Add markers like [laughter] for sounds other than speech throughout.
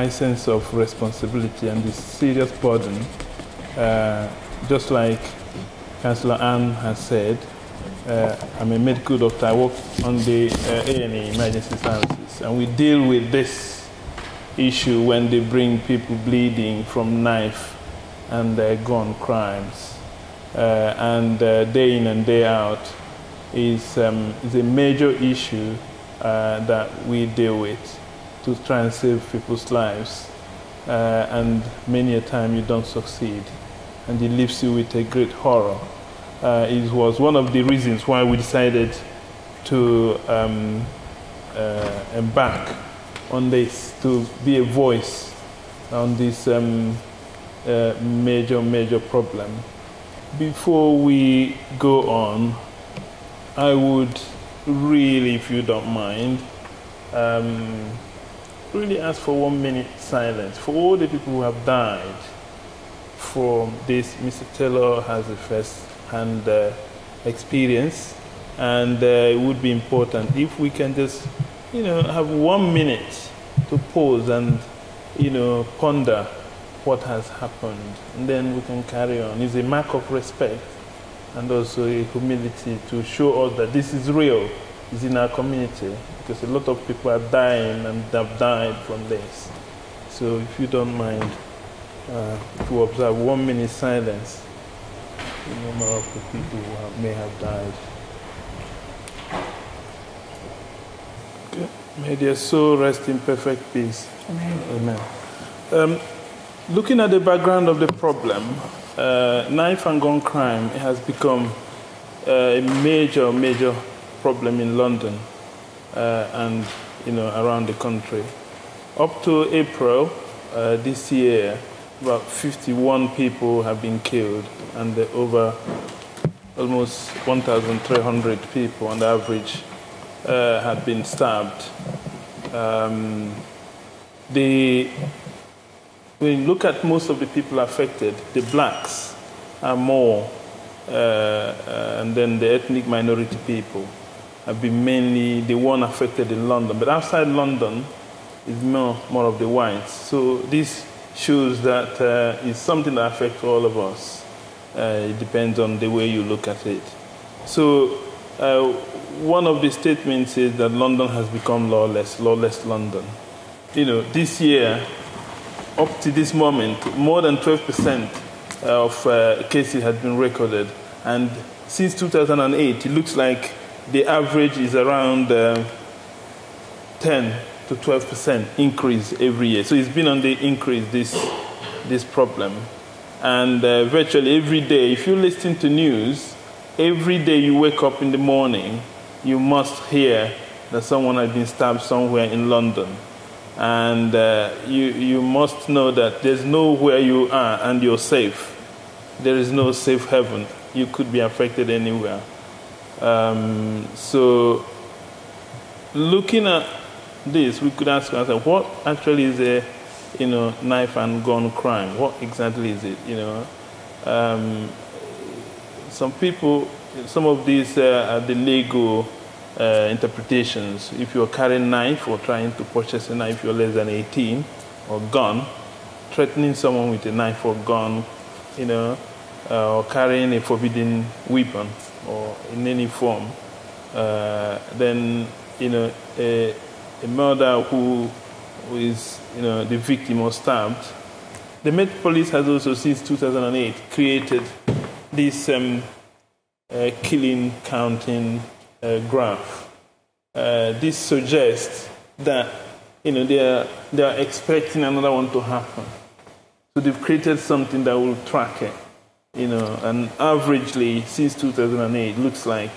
high sense of responsibility and this serious burden, uh, just like Councillor Anne has said, uh, I'm a medical doctor. I work on the uh, A&E emergency services, and we deal with this issue when they bring people bleeding from knife and uh, gun crimes. Uh, and uh, day in and day out is, um, is a major issue uh, that we deal with to try and save people's lives. Uh, and many a time you don't succeed. And it leaves you with a great horror. Uh, it was one of the reasons why we decided to um, uh, embark on this, to be a voice on this um, uh, major, major problem. Before we go on, I would really, if you don't mind, um, really ask for one minute silence for all the people who have died from this. Mr. Taylor has a first hand uh, experience, and uh, it would be important if we can just, you know, have one minute to pause and, you know, ponder what has happened, and then we can carry on. It's a mark of respect and also a humility to show us that this is real, it's in our community, because a lot of people are dying and have died from this. So if you don't mind, uh, to observe one minute silence in honor of the people who have, may have died. Okay. May their soul rest in perfect peace. Amen. Amen. Um, looking at the background of the problem, uh, knife and gun crime has become uh, a major, major problem in London uh, and you know around the country. Up to April uh, this year, about 51 people have been killed, and over almost 1,300 people on average uh, have been stabbed. Um, the when you look at most of the people affected, the blacks are more, uh, uh, and then the ethnic minority people have been mainly the one affected in London. But outside London, it's more, more of the whites. So this shows that uh, it's something that affects all of us. Uh, it depends on the way you look at it. So uh, one of the statements is that London has become lawless, lawless London. You know, this year, up to this moment, more than 12% of uh, cases had been recorded. And since 2008, it looks like the average is around uh, 10 to 12% increase every year. So it's been on the increase, this, this problem. And uh, virtually every day, if you listen to news, every day you wake up in the morning, you must hear that someone has been stabbed somewhere in London. And uh, you, you must know that there's nowhere you are and you're safe. There is no safe heaven. You could be affected anywhere. Um, so, looking at this, we could ask ourselves, what actually is a, you know, knife and gun crime? What exactly is it? You know, um, some people, some of these uh, are the legal uh, interpretations. If you're carrying knife or trying to purchase a knife, you're less than 18, or gun, threatening someone with a knife or gun, you know, uh, or carrying a forbidden weapon or in any form, uh, then you know a, a murderer who, who is you know the victim or stabbed. The Met Police has also since 2008 created this um, uh, killing counting uh, graph. Uh, this suggests that you know they are they are expecting another one to happen, so they've created something that will track it you know, and averagely since 2008, looks like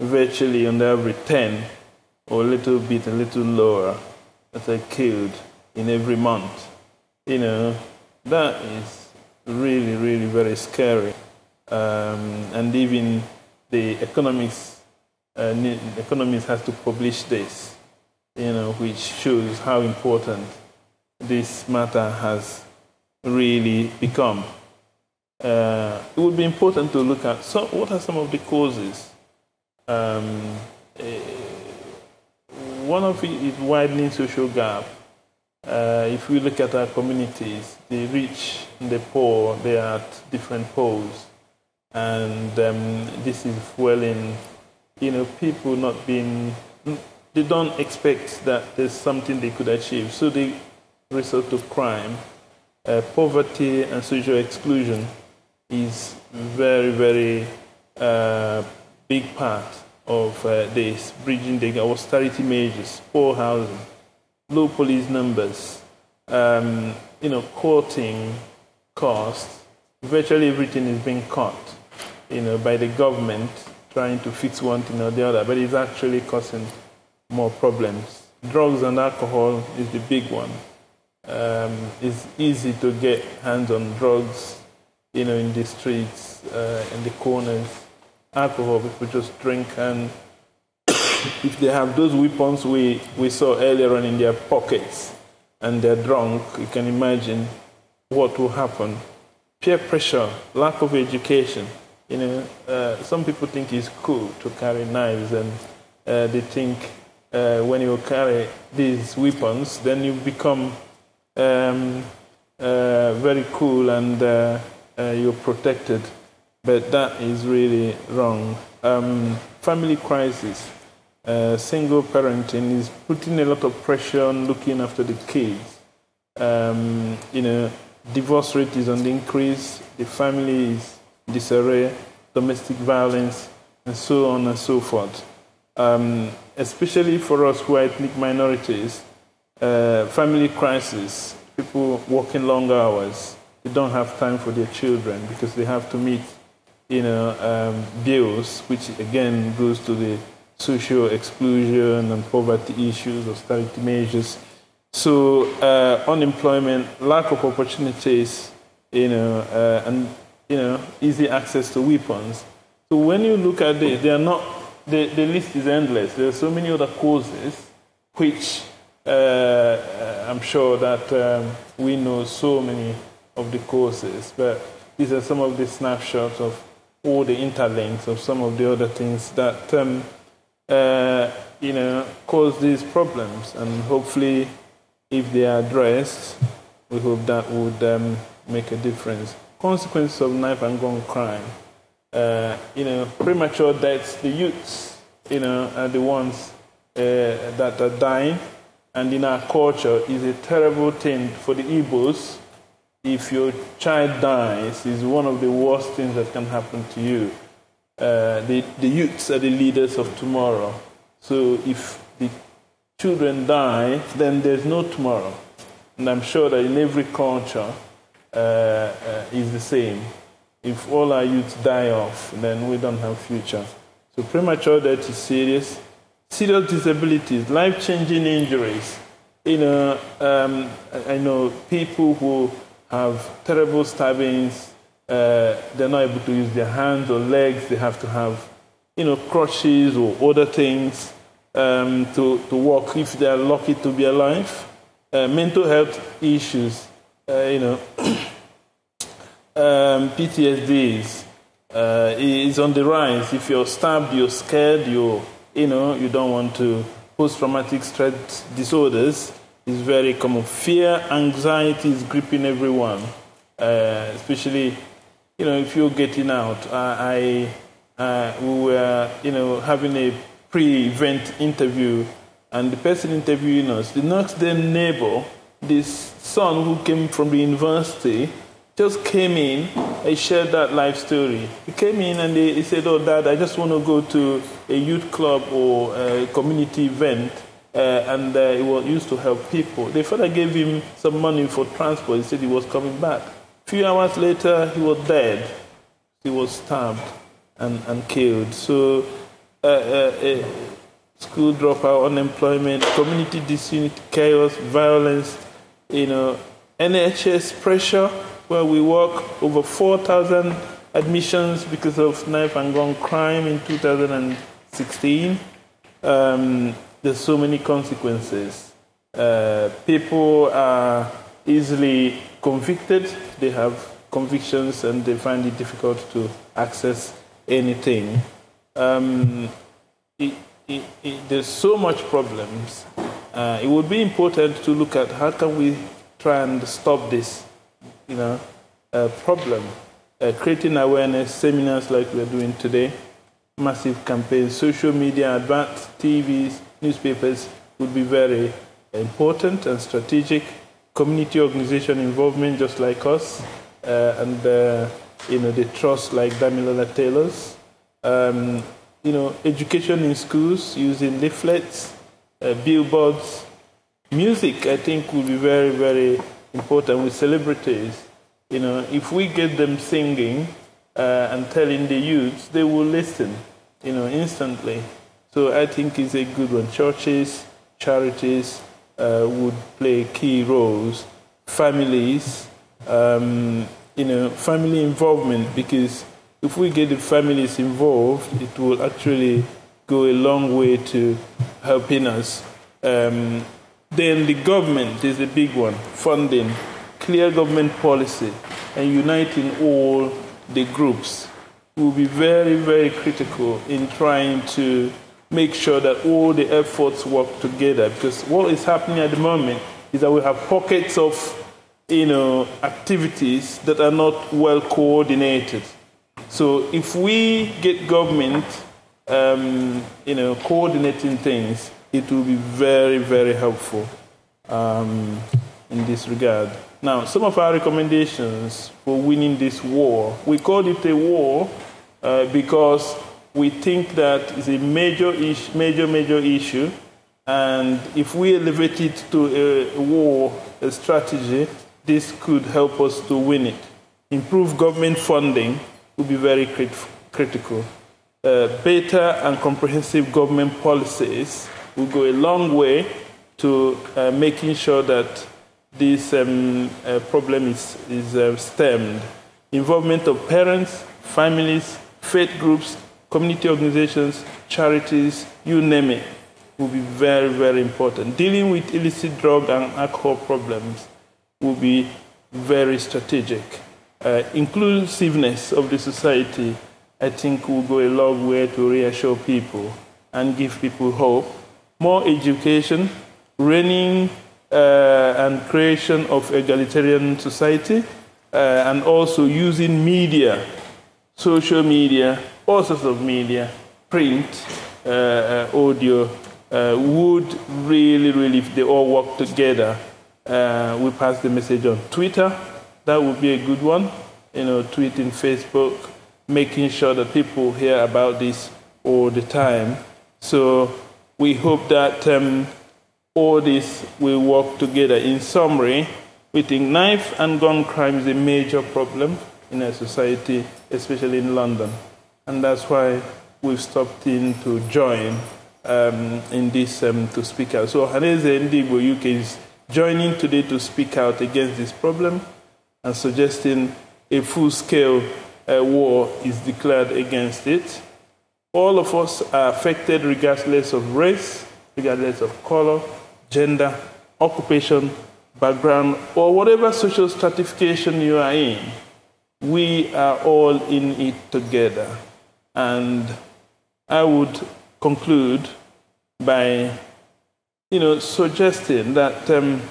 virtually on the average 10 or a little bit, a little lower that are killed in every month. You know, that is really, really very scary. Um, and even the economics, uh, economists has to publish this, you know, which shows how important this matter has really become uh, it would be important to look at so what are some of the causes. Um, uh, one of it is widening social gap. Uh, if we look at our communities, the rich and the poor, they are at different poles. And um, this is fueling, you know, people not being, they don't expect that there's something they could achieve. So they resort to crime, uh, poverty, and social exclusion is very, very uh, big part of uh, this, bridging the austerity measures, poor housing, low police numbers, um, you know, courting costs. Virtually everything is being cut, you know, by the government trying to fix one thing or the other, but it's actually causing more problems. Drugs and alcohol is the big one. Um, it's easy to get hands on drugs you know, in the streets, uh, in the corners. Alcohol, people just drink, and [coughs] if they have those weapons we, we saw earlier on in their pockets, and they're drunk, you can imagine what will happen. Peer pressure, lack of education. You know, uh, some people think it's cool to carry knives, and uh, they think uh, when you carry these weapons, then you become um, uh, very cool and uh, uh, you're protected. But that is really wrong. Um, family crisis, single parenting is putting a lot of pressure on looking after the kids. Um, you know, divorce rate is on the increase, the family is disarray, domestic violence, and so on and so forth. Um, especially for us who are ethnic minorities, uh, family crisis, people working long hours, they don't have time for their children because they have to meet, you know, um, bills, which again goes to the social exclusion and poverty issues, austerity measures. So uh, unemployment, lack of opportunities, you know, uh, and you know, easy access to weapons. So when you look at this, they are not. The, the list is endless. There are so many other causes, which uh, I'm sure that um, we know so many of the causes, but these are some of the snapshots of all the interlinks of some of the other things that um, uh, you know cause these problems, and hopefully if they are addressed, we hope that would um, make a difference. Consequences of knife and gun crime. Uh, you know, premature deaths, the youths, you know, are the ones uh, that are dying. And in our culture, is a terrible thing for the Igbos. If your child dies, is one of the worst things that can happen to you. Uh, the, the youths are the leaders of tomorrow. So if the children die, then there's no tomorrow. And I'm sure that in every culture uh, uh, is the same. If all our youths die off, then we don't have future. So premature death is serious. Serious disabilities, life-changing injuries. You know, um, I know people who have terrible stabbings. Uh, they're not able to use their hands or legs. They have to have, you know, crutches or other things um, to, to walk if they are lucky to be alive. Uh, mental health issues, uh, you know, [coughs] um, PTSDs uh, is on the rise. If you're stabbed, you're scared, you you know, you don't want to. Post-traumatic stress disorders is very common. Fear, anxiety is gripping everyone, uh, especially, you know, if you're getting out. I, uh, we were, you know, having a pre-event interview, and the person interviewing us, the next door neighbor, this son who came from the university, just came in and shared that life story. He came in and he said, "Oh, Dad, I just want to go to a youth club or a community event." Uh, and uh, he was used to help people. The father gave him some money for transport. He said he was coming back. A few hours later, he was dead. He was stabbed and, and killed. So uh, uh, school dropout, unemployment, community disunity, chaos, violence, you know, NHS pressure, where we work over 4,000 admissions because of knife and gun crime in 2016. Um, there's so many consequences. Uh, people are easily convicted, they have convictions, and they find it difficult to access anything um, it, it, it, there's so much problems. Uh, it would be important to look at how can we try and stop this, you know, uh, problem. Uh, creating awareness seminars like we're doing today, massive campaigns, social media, advanced TVs, newspapers would be very important and strategic. Community organization involvement, just like us, uh, and uh, you know the trust like Damilola Taylor's um, you know, education in schools using leaflets, uh, billboards. Music, I think, would be very, very important with celebrities. You know, if we get them singing uh, and telling the youths, they will listen, you know, instantly. So I think it's a good one. Churches, charities uh, would play key roles. Families, um, you know, family involvement because if we get the families involved, it will actually go a long way to helping us um, Then the government is a big one funding, clear government policy, and uniting all the groups will be very, very critical in trying to make sure that all the efforts work together. Because what is happening at the moment is that we have pockets of you know, activities that are not well coordinated. So if we get government, um, you know, coordinating things, it will be very, very helpful um, in this regard. Now, some of our recommendations for winning this war, we call it a war uh, because we think that is a major, ish, major, major issue, and if we elevate it to a war a strategy, this could help us to win it. Improve government funding will be very crit critical. Uh, better and comprehensive government policies will go a long way to uh, making sure that this um, uh, problem is, is uh, stemmed. Involvement of parents, families, faith groups, community organizations, charities, you name it, will be very, very important. Dealing with illicit drug and alcohol problems will be very strategic. Uh, inclusiveness of the society, I think, will go a long way to reassure people and give people hope. More education, reigning uh, and creation of egalitarian society, uh, and also using media, social media, all sorts of media, print, uh, uh, audio, uh, would really, really, if they all work together, uh, we pass the message on Twitter. That would be a good one. You know, tweeting, Facebook, making sure that people hear about this all the time. So we hope that um, all this will work together. In summary, we think knife and gun crime is a major problem in our society, especially in London. And that's why we've stopped in to join um, in this um, to speak out. So Ohanaeze Ndigbo UK is joining today to speak out against this problem and suggesting a full-scale uh, war is declared against it. All of us are affected regardless of race, regardless of color, gender, occupation, background, or whatever social stratification you are in. We are all in it together. And I would conclude by you know, suggesting that um,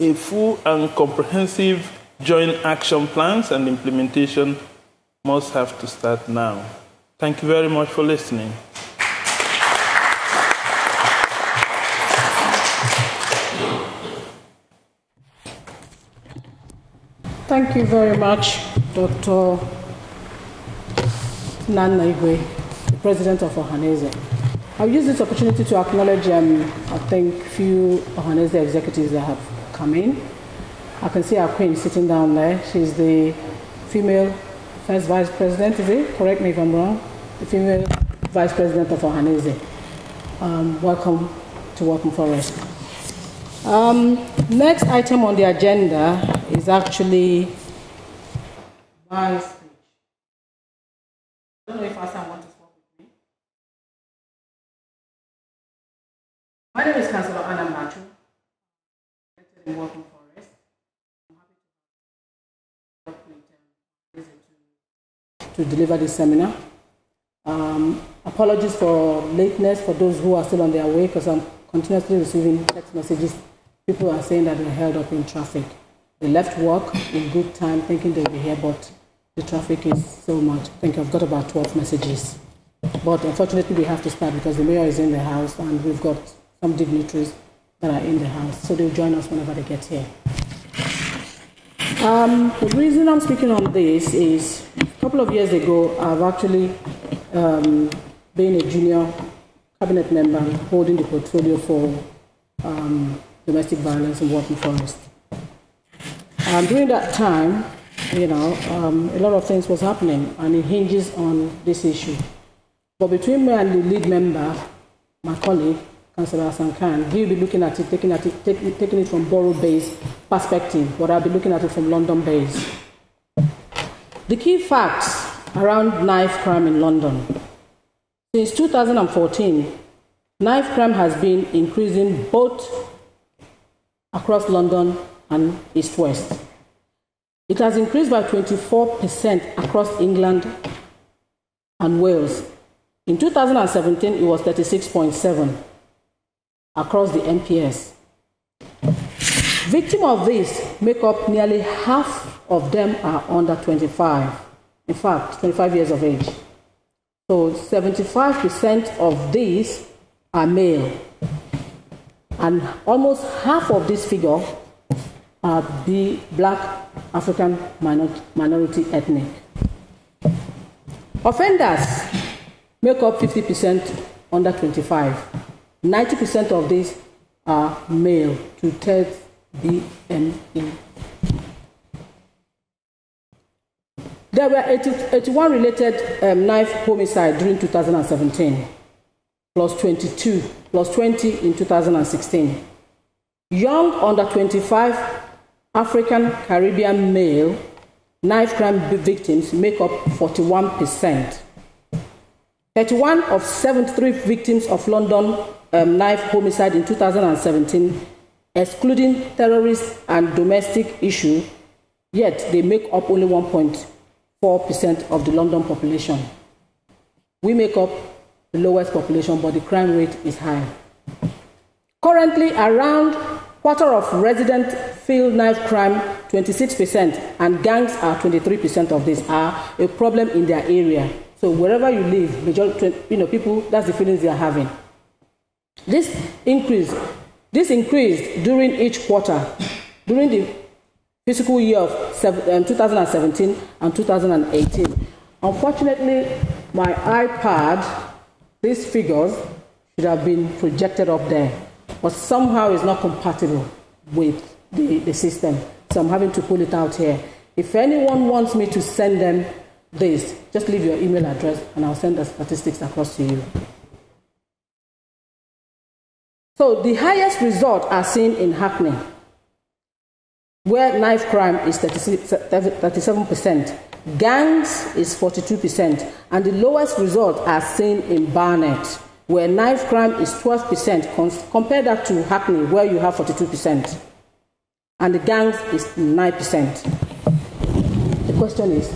a full and comprehensive joint action plans and implementation must have to start now. Thank you very much for listening. Thank you very much, Dr. Nnanna Igwe, the President of Ohanaeze. I'll use this opportunity to acknowledge, um, I think, few Ohanaeze executives that have come in. I can see our queen sitting down there. She's the female first vice president, is it? Correct me if I'm wrong. The female vice president of Ohanaeze. Um, welcome to Waltham Forest. Um, next item on the agenda is actually. I don't know if Hassan wants to speak with me. My name is Councillor Anna Mbachu. I'm happy to work with to deliver this seminar. Um, apologies for lateness for those who are still on their way because I'm continuously receiving text messages. People are saying that they're held up in traffic. They left work in good time thinking they'll be here, but the traffic is so much. I think I've got about 12 messages. But unfortunately, we have to start because the mayor is in the house and we've got some dignitaries that are in the house. So they'll join us whenever they get here. Um, the reason I'm speaking on this is a couple of years ago, I've actually um, been a junior cabinet member holding the portfolio for um, domestic violence in Waltham Forest. And during that time, you know, um, a lot of things was happening, and it hinges on this issue. But between me and the lead member, my colleague, Councillor Hassan Khan, he'll be looking at it, taking, at it, take, taking it from borough-based perspective, but I'll be looking at it from London-based. The key facts around knife crime in London. Since 2014, knife crime has been increasing both across London and East West. It has increased by 24% across England and Wales. In 2017, it was 36.7 across the MPS. Victims of this make up nearly half of them are under 25. In fact, 25 years of age. So 75% of these are male. And almost half of this figure are the black African minor, minority ethnic. Offenders make up 50% under 25. 90% of these are male, two thirds BME. There were 80, 81 related um, knife homicide during 2017, plus 22, plus 20 in 2016. Young under 25 African Caribbean male knife crime victims make up 41%. 31 of 73 victims of London um, knife homicide in 2017, excluding terrorist and domestic issue, yet they make up only 1.4% of the London population. We make up the lowest population, but the crime rate is high. Currently, around quarter of resident field knife crime, 26%, and gangs are 23% of this, are a problem in their area. So wherever you live, majority, you know, people, that's the feelings they are having. This increase, this increased during each quarter, during the fiscal year of um, 2017 and 2018. Unfortunately, my iPad, these figures should have been projected up there, but somehow it's not compatible with the, the system. So I'm having to pull it out here. If anyone wants me to send them this, just leave your email address and I'll send the statistics across to you. So the highest results are seen in Hackney, where knife crime is 37%, gangs is 42%, and the lowest results are seen in Barnet, where knife crime is 12%. Compare that to Hackney, where you have 42%, and the gangs is 9%. The question is,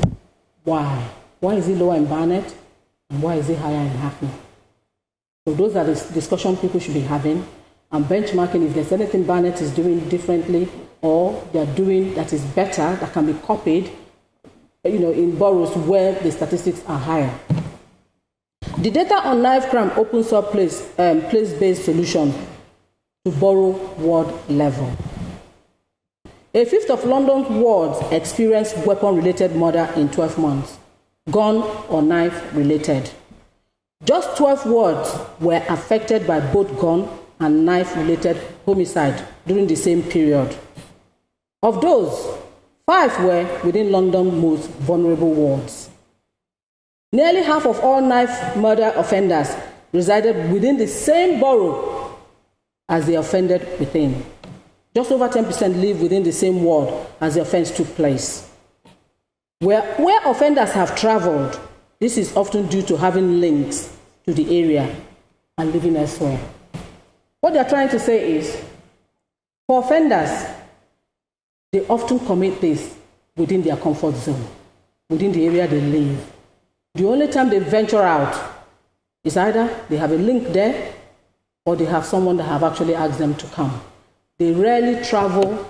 why? Why is it lower in Barnet, and why is it higher in Hackney? So those are the discussion people should be having and benchmarking if there's anything Barnet is doing differently or they're doing that is better that can be copied you know, in boroughs where the statistics are higher. The data on knife crime opens up place, um, place-based solution to borough ward level. A fifth of London's wards experienced weapon-related murder in 12 months, gun or knife-related. Just 12 wards were affected by both gun and knife-related homicide during the same period. Of those, five were within London's most vulnerable wards. Nearly half of all knife murder offenders resided within the same borough as the offended within. Just over 10% live within the same ward as the offense took place. Where, where offenders have traveled, this is often due to having links to the area and living elsewhere. What they're trying to say is for offenders, they often commit this within their comfort zone, within the area they live. The only time they venture out is either they have a link there or they have someone that have actually asked them to come. They rarely travel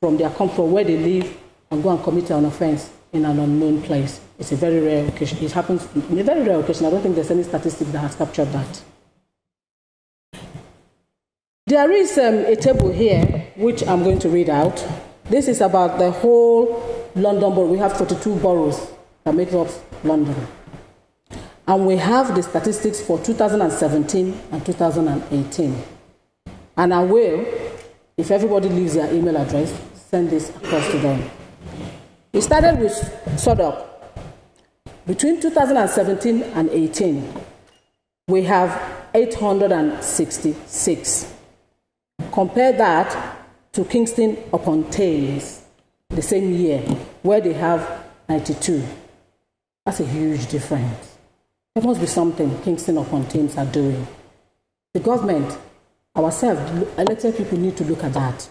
from their comfort where they live and go and commit an offense in an unknown place. It's a very rare occasion. It happens in a very rare occasion. I don't think there's any statistic that has captured that. There is um, a table here which I'm going to read out. This is about the whole London borough. We have 42 boroughs that make up London. And we have the statistics for 2017 and 2018. And I will, if everybody leaves their email address, send this across to them. We started with Southwark. Between 2017 and 18, we have 866. Compare that to Kingston upon Thames, the same year, where they have 92. That's a huge difference. There must be something Kingston upon Thames are doing. The government, ourselves, elected people need to look at that.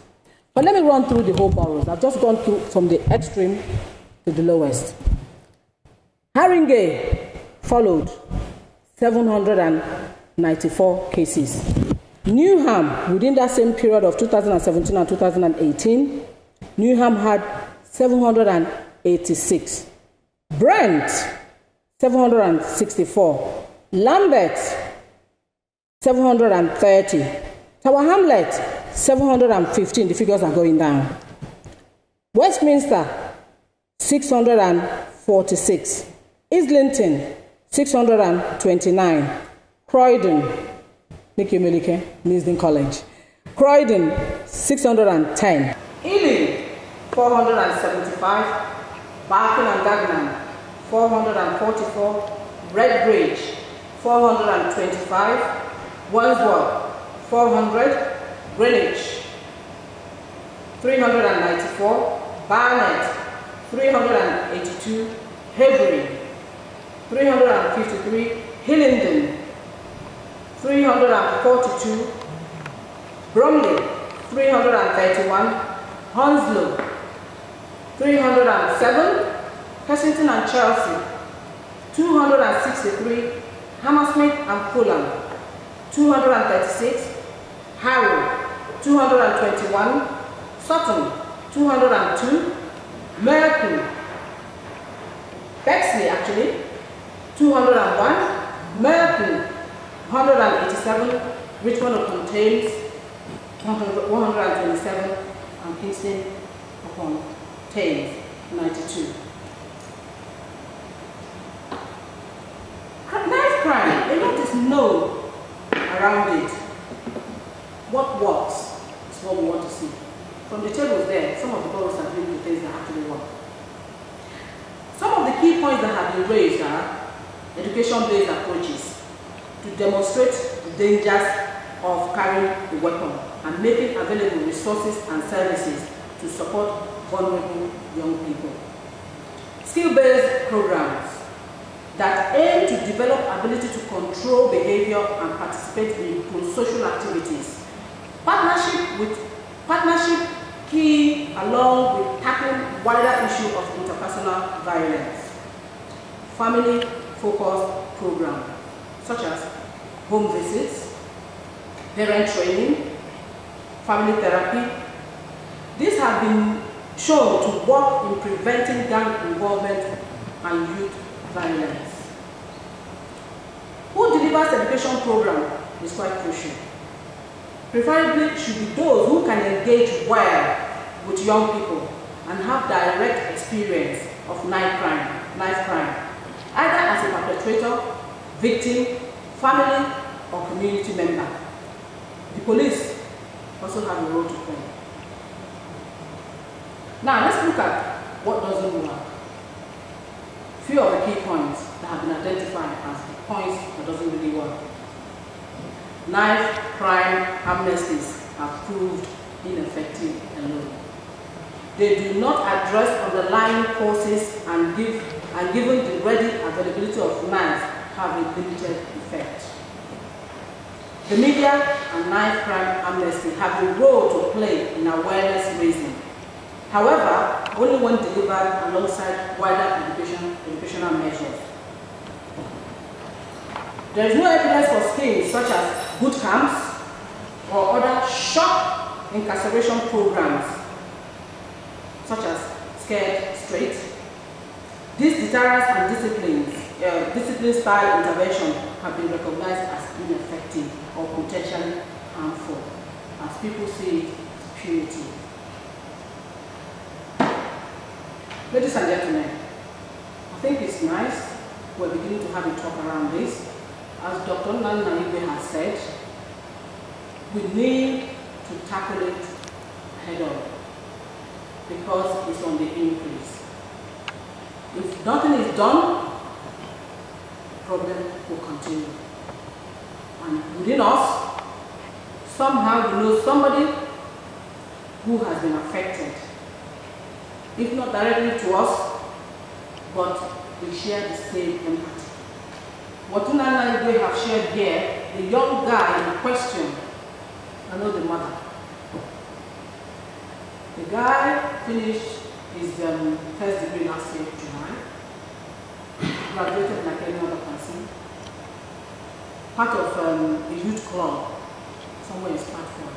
But let me run through the whole boroughs. I've just gone through from the extreme to the lowest. Haringey followed 794 cases. Newham, within that same period of 2017 and 2018, Newham had 786. Brent, 764. Lambeth, 730. Tower Hamlet, 715. The figures are going down. Westminster, 646. Islington, 629. Croydon, Nikki Melike, Nisden College. Croydon, 610. Ealing, 475. Barking and Dagenham, 444. Redbridge, 425. Wandsworth, 400. Greenwich, 394. Barnet, 382. Hebron, 353. Hillingdon, 342. Bromley, 331. Hounslow, 307. Kensington and Chelsea, 263. Hammersmith and Fulham, 236. Harrow, 221. Sutton, 202. Merton, Bexley actually, 201. Merton, 187. Richmond upon Thames, 127. And Kingston upon Thames, 92. Knife crime, a lot is known What works is what we want to see. From the tables there, some of the boroughs are doing the things that actually work. Some of the key points that have been raised are education-based approaches to demonstrate the dangers of carrying a weapon and making available resources and services to support vulnerable young people. Skill-based programs that aim to develop ability to control behavior and participate in pro-social activities. Partnership with partnership key along with tackling wider issue of interpersonal violence. Family focused program such as home visits, parent training, family therapy. These have been shown to work in preventing gang involvement and youth violence. Who delivers education program is quite crucial. Preferably should be those who can engage well with young people and have direct experience of knife crime, knife crime, either as a perpetrator, victim, family, or community member. The police also have a role to play. Now let's look at what doesn't work. Few of the key points that have been identified as points that doesn't really work. Knife crime amnesties have proved ineffective alone. They do not address underlying causes and give and given the ready availability of knives have a limited effect. The media and knife crime amnesty have a role to play in awareness raising. However, only when delivered alongside wider education, educational measures. There is no evidence for schemes such as boot camps or other shock incarceration programs such as Scared Straight. These deterrence and disciplines, uh, discipline style intervention have been recognized as ineffective or potentially harmful as people see it punitive. Ladies and gentlemen, I think it's nice we're beginning to have a talk around this. As Dr. Nnanna Igwe has said, we need to tackle it head on because it's on the increase. If nothing is done, the problem will continue. And within us, somehow we know somebody who has been affected if not directly to us, but we share the same empathy. What Nnanna Igwe have shared here, the young guy in question, I know the mother. The guy finished his um, first degree last year, July. Graduated like any other person. Part of um, a youth club somewhere in Stratford.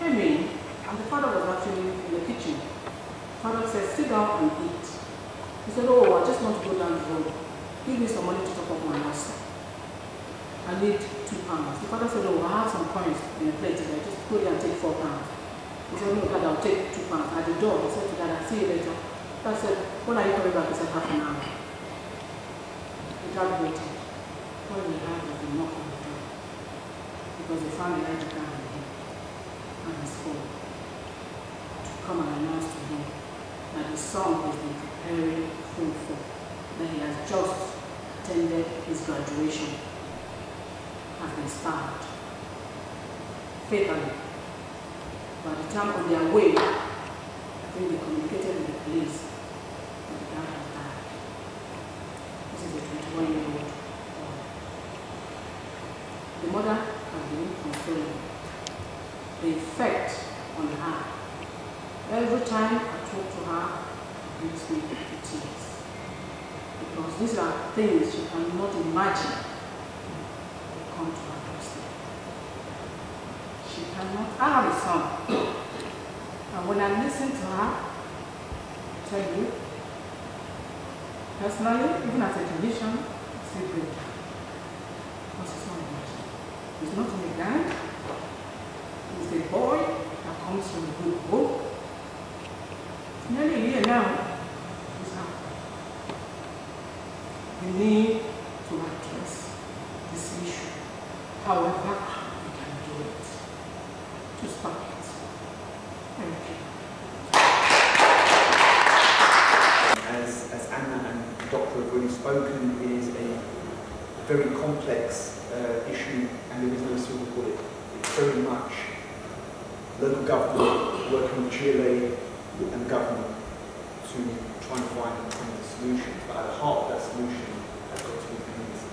Came in, and the father was actually in the kitchen. Father said, sit down and eat. He said, oh, I just want to go down the road. Give me some money to top up my loss. I need two pounds. The father said, oh, I have some coins in a plate today. Just put it and take four pounds. He said, no, Dad, I'll take two pounds. At the door, he said to Dad, I'll see you later. Dad said, when are you coming back? He said, half an hour. The dad waited. When he that the knock on the door, because the elder guy on and his phone to come and announce to him that his son has been preparing food for, that he has just attended his graduation, has been stabbed fatally. By the time on their way, I think they communicated with the police that the has died. This is a 21 year old boy. The mother has been consoling. The effect on her. Every time talk to her, brings me to tears. Because these are things she cannot imagine will come to her doorstep. She cannot. I have a son. And when I listen to her, I tell you, personally, even as a clinician, I still break down. Because it's not much. He's not in a gang. He's a boy that comes from a good home. It's nearly a year now. He's out. We need to address this issue. However, we can do it. To stop it. Thank you. as, as Anna and the doctor have already spoken, is a very complex uh, issue and there is no silver bullet. It's very much local government working with GLA and government to try and find a kind of solution. But at the heart of that solution has got to be community.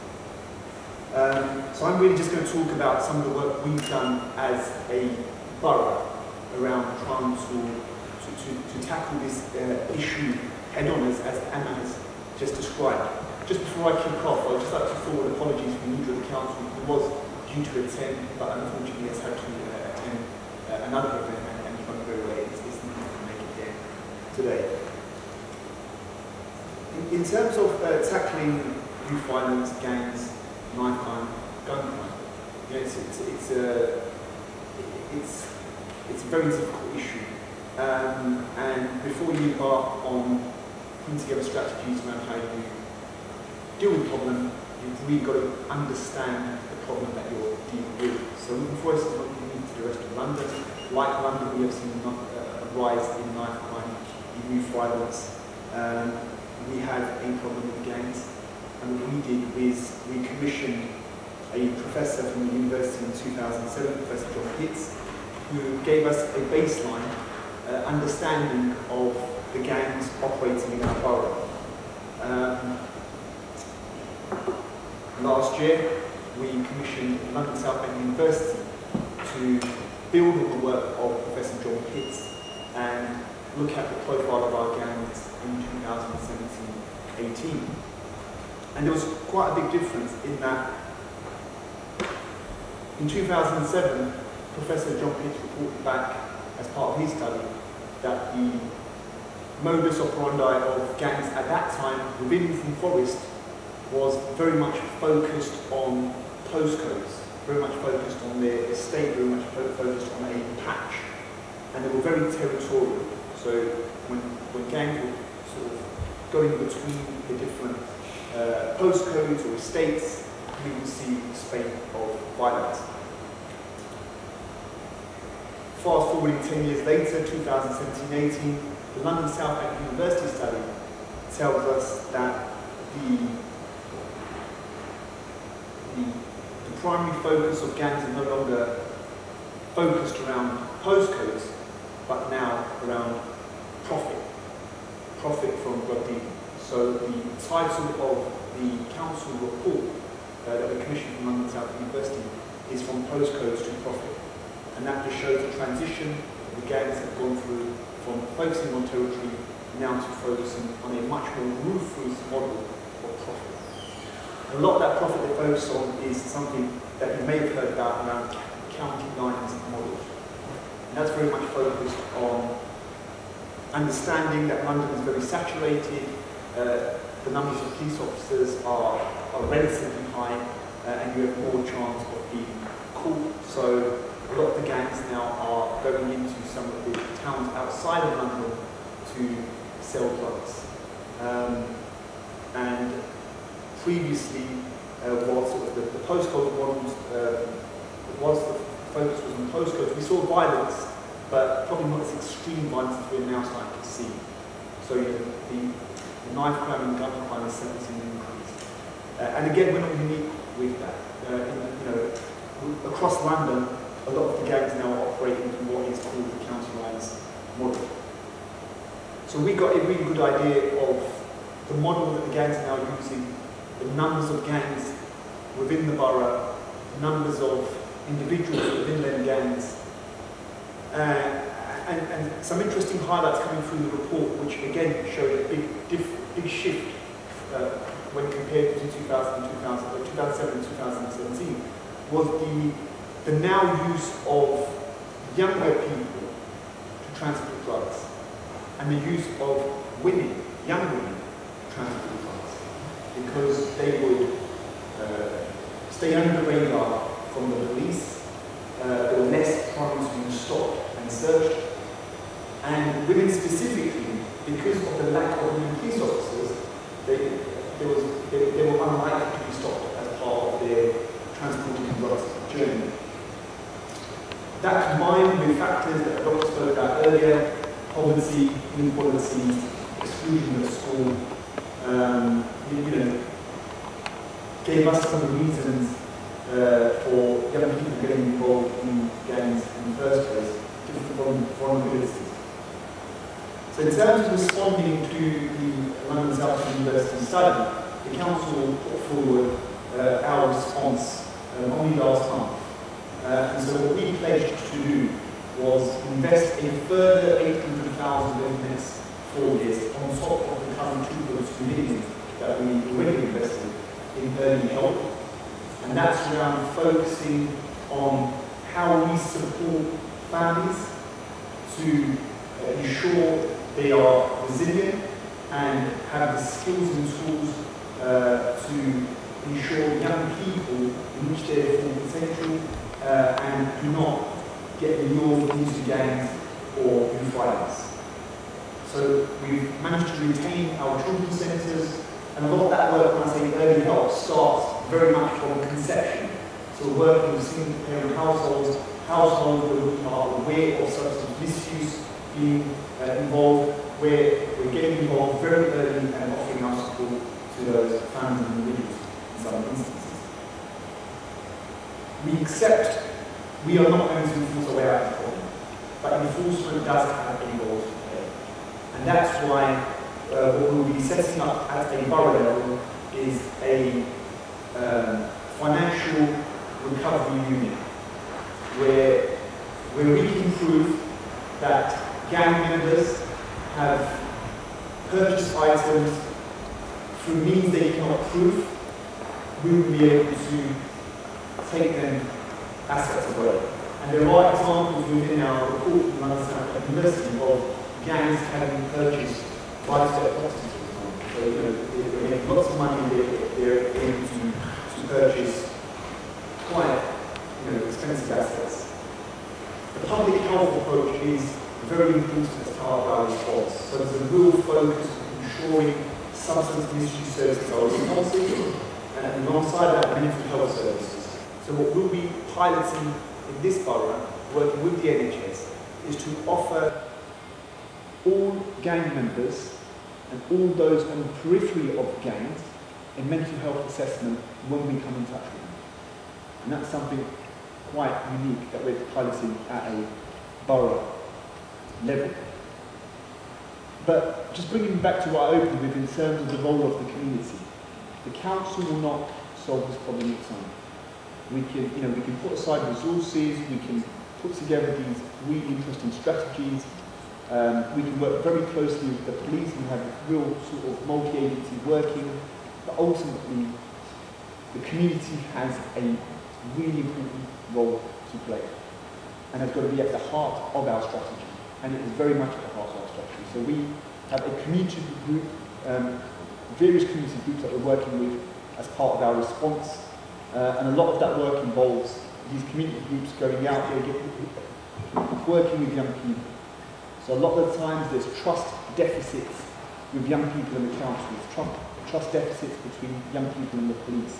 Um, so I'm really just going to talk about some of the work we've done as a borough around trying to, to, to, to tackle this uh, issue head on as, as Anna has just described. Just before I kick off, I would just like to forward apologies from the leader of the council who was due to attend, but unfortunately has had to uh, attend uh, another event and, and he won't go away. It's, it's not going to make it here today. In, in terms of uh, tackling youth violence, gangs, knife crime, gun crime, you know, it's, it's, it's, a, it's, it's a very difficult issue. Um, and before you embark on putting together strategies around how you deal with the problem, you've really got to understand the problem that you're dealing with. So before I say what you need to the rest of London, like London, we have seen a a rise in knife crime, in youth violence. Um, we have a problem with gangs. And what we did was we commissioned a professor from the university in 2007, Professor John Pitts, who gave us a baseline uh, understanding of the gangs operating in our borough. Um, last year, we commissioned London South Bank University to build on the work of Professor John Pitts and look at the profile of our gangs in 2017-18. And there was quite a big difference in that in 2007, Professor John Pitts reported back as part of his study that the modus operandi of gangs at that time within Eastern Forest was very much focused on postcodes, very much focused on their estate, very much focused on a patch. And they were very territorial. So when, when gangs were sort of going between the different uh, postcodes or estates, we would see a spate of violence. Fast forwarding 10 years later, 2017-18, the London South Bank University study tells us that the, the, the primary focus of gangs is no longer focused around postcodes, but now around profit, profit from drug dealing. So the title of the council report uh, that we commissioned from London South University is from postcodes to profit. And that just shows the transition that the gangs have gone through from focusing on territory now to focusing on a much more ruthless model of profit. A lot of that profit they focus on is something that you may have heard about around county lines models. And that's very much focused on understanding that London is very saturated, uh, the numbers of police officers are, are relatively high, uh, and you have more chance of being caught. So a lot of the gangs now are going into some of the towns outside of London to sell drugs. Um, and previously, uh, whilst sort of the, the postcode models, uh, whilst the focus was on postcodes, we saw violence, but probably not as extreme violence as we're now starting to see. So you know, the, the knife crime and gun crime has certainly increased. Uh, and again, we're not unique with that. Uh, in, you know, across London, a lot of the gangs now are operating from what is called the county lines model. So we got a really good idea of the model that the gangs are now using, the numbers of gangs within the borough, numbers of individuals within them gangs, uh, and, and some interesting highlights coming through the report, which again showed a big, big shift uh, when compared to 2000, 2000, 2007 and 2017, was the the now use of younger people to transport drugs and the use of women, young women, to transport drugs because they would uh, stay under the radar from the police, uh, were less to being stopped and searched, and women specifically, because of the lack of women police officers, they, there was, they, they were unlikely to be stopped as part of their transporting drugs journey. That combined with factors that Dr. spoke about earlier, poverty, inequality, exclusion of school, um, you, you know, gave us some reasons uh, for young people getting involved in gangs in the first place, different vulnerabilities. So in terms of responding to the London South University study, the council put forward uh, our response um, only last month. Uh, and so what we pledged to do was invest a further 800,000 over the next four years on top of the current 2.2 million that we already invested in early help. And that's around focusing on how we support families to uh, ensure they are resilient and have the skills and tools uh, to ensure young people reach their full potential uh, and do not get lured into gangs or youth violence. So we've managed to retain our children's centres, and a lot of that work, when I say early help, starts very much from conception. So working with single parent households, households that are aware of substance misuse being involved, where we're getting involved very early and offering our support to those families and individuals in some instances we accept we are not going to enforce our way out of the problem, but enforcement does have a role to play. And that's why uh, what we'll be setting up at a borough level is a um, financial recovery unit, where, where we can prove that gang members have purchased items through means they cannot prove, we will be able to take them assets away. And there are examples within our report from Stanford University of gangs having purchased buy-to-let properties, So, you know, they're making lots of money, they're, they're able to, to purchase quite, you know, expensive assets. The public health approach is very important of our response. So there's a real focus on ensuring substance misuse services are responsive, and alongside that, mental health services. So what we'll be piloting in this borough, working with the NHS, is to offer all gang members and all those on the periphery of gangs a mental health assessment when we come in touch with them. And that's something quite unique that we're piloting at a borough level. But just bringing back to what I opened with in terms of the role of the community, the council will not solve this problem on its own. We can, you know, we can put aside resources, we can put together these really interesting strategies. Um, we can work very closely with the police and have real sort of multi-agency working, but ultimately the community has a really important role to play and has got to be at the heart of our strategy. And it is very much at the heart of our strategy. So we have a community group, um, various community groups that we're working with as part of our response. Uh, and a lot of that work involves these community groups going out there, working with young people. So a lot of the times there's trust deficits with young people in the councils, trust, trust deficits between young people and the police.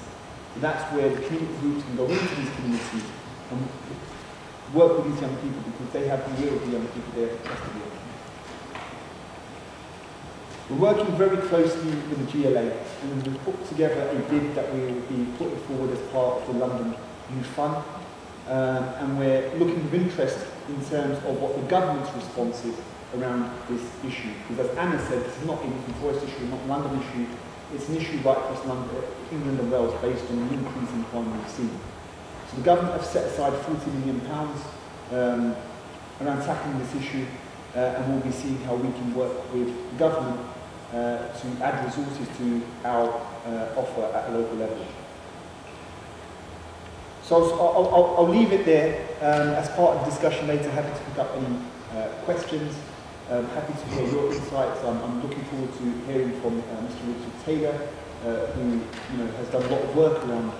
So that's where the community groups can go into these communities and work with these young people because they have the will of the young people there to trust the young people. We're working very closely with the GLA and we've put together a bid that we will be putting forward as part of the London Youth Fund. Um, and we're looking with interest in terms of what the government's response is around this issue. Because as Anna said, this is not a Forest issue, not a London issue. It's an issue right across London, England and Wales based on the increase in crime we've seen. The government have set aside £40 million um, around tackling this issue uh, and we'll be seeing how we can work with the government uh, to add resources to our uh, offer at a local level. So I'll, I'll, I'll leave it there um, as part of the discussion later. Happy to pick up any uh, questions. Um, happy to hear your insights. I'm, I'm looking forward to hearing from uh, Mr. Richard Taylor, uh, who you know, has done a lot of work around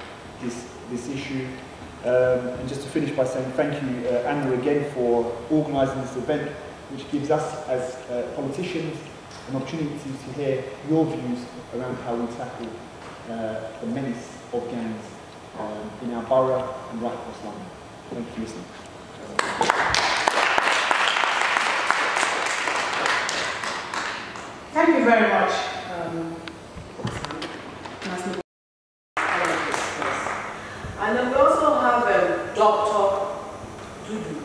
this, this issue. Um, and just to finish by saying thank you, uh, Anna, again for organising this event, which gives us as uh, politicians an opportunity to hear your views around how we tackle uh, the menace of gangs um, in our borough and right across London. Thank you for listening. Thank you very much. Um, and then we also have um, Dr. Dudu.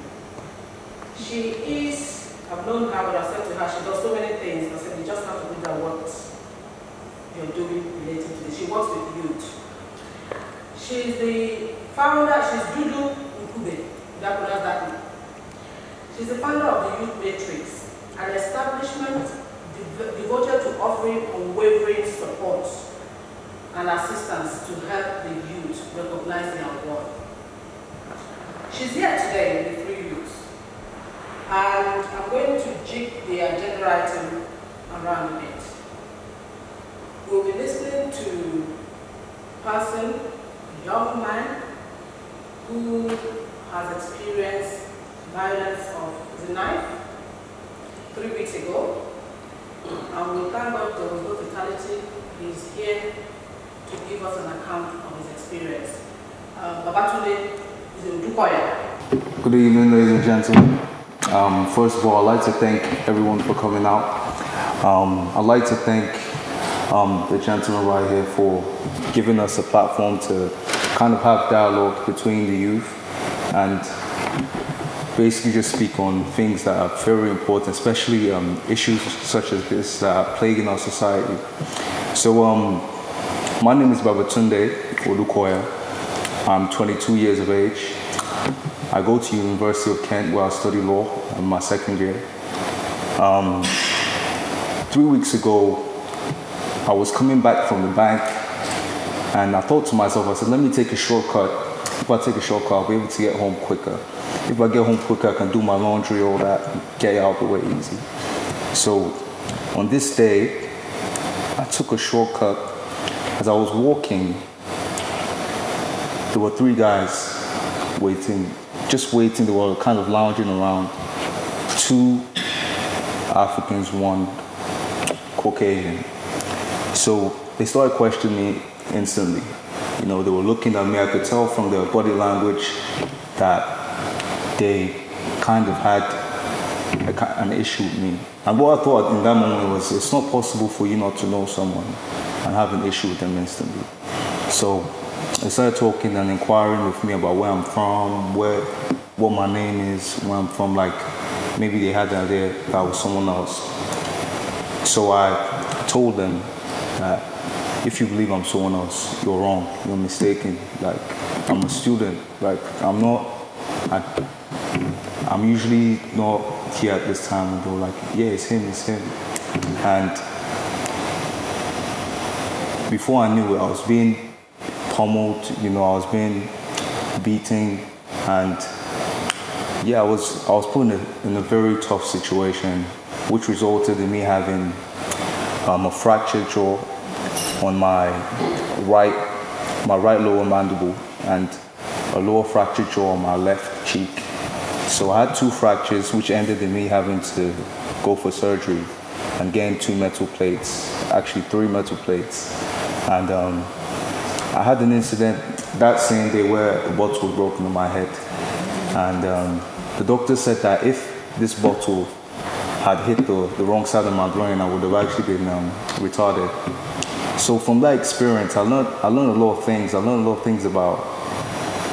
She is, I've known her, but I said to her, she does so many things. I said, you just have to do that what you're doing related to this. She works with youth. She's the founder, she's Dudu Ncube, that pronounce that name. She's the founder of the Youth Matrix, an establishment dev devoted to offering unwavering support and assistance to help the youth recognize their worth. She's here today with three youths, and I'm going to jig the agenda item around a bit. We'll be listening to a person, a young man, who has experienced violence of the knife three weeks ago. And we thank God there was no fatality. He's here to give us an account of his experience. Uh, Babatunde is in Dukoya. Good evening, ladies and gentlemen. Um, first of all, I'd like to thank everyone for coming out. Um, I'd like to thank um, the gentleman right here for giving us a platform to kind of have dialogue between the youth and basically just speak on things that are very important, especially um, issues such as this that are plaguing our society. So, um, my name is Babatunde Olukoya. I'm 22 years of age. I go to University of Kent where I study law in my second year. Um, three weeks ago, I was coming back from the bank and I thought to myself, I said, let me take a shortcut. If I take a shortcut, I'll be able to get home quicker. If I get home quicker, I can do my laundry, all that, get out the way easy. So on this day, I took a shortcut. As I was walking, there were three guys waiting, just waiting. They were kind of lounging around. Two Africans, one Caucasian. So they started questioning me instantly. You know, they were looking at me. I could tell from their body language that they kind of had a, an issue with me. And what I thought in that moment was it's not possible for you not to know someone and have an issue with them instantly. So they started talking and inquiring with me about where I'm from, where, what my name is, where I'm from. Like maybe they had an idea that I was someone else. So I told them that if you believe I'm someone else, you're wrong. You're mistaken. Like I'm a student. Like I'm not. I, I'm usually not here at this time, and they were like, yeah, it's him, it's him. And before I knew it, I was being pummeled, you know, I was being beaten, and yeah, I was I was put in a, in a very tough situation, which resulted in me having um, a fractured jaw on my right my right lower mandible and a lower fractured jaw on my left cheek. So I had two fractures, which ended in me having to go for surgery and gain two metal plates, actually three metal plates. And um, I had an incident that same day where a bottle was broken in my head. And um, the doctor said that if this bottle had hit the, the wrong side of my brain, I would have actually been um, retarded. So from that experience, I learned I learned a lot of things. I learned a lot of things about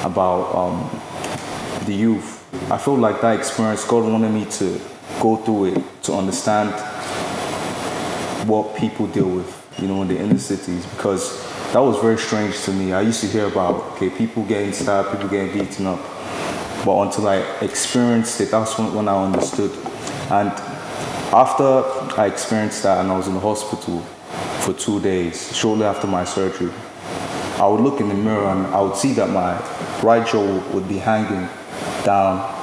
about um, the youth. I feel like that experience, God wanted me to go through it to understand what people deal with, you know, in the inner cities, because that was very strange to me. I used to hear about okay, people getting stabbed, people getting beaten up, but until I experienced it, that's when, when I understood. And after I experienced that, and I was in the hospital for two days, shortly after my surgery, I would look in the mirror and I would see that my right jaw would be hanging down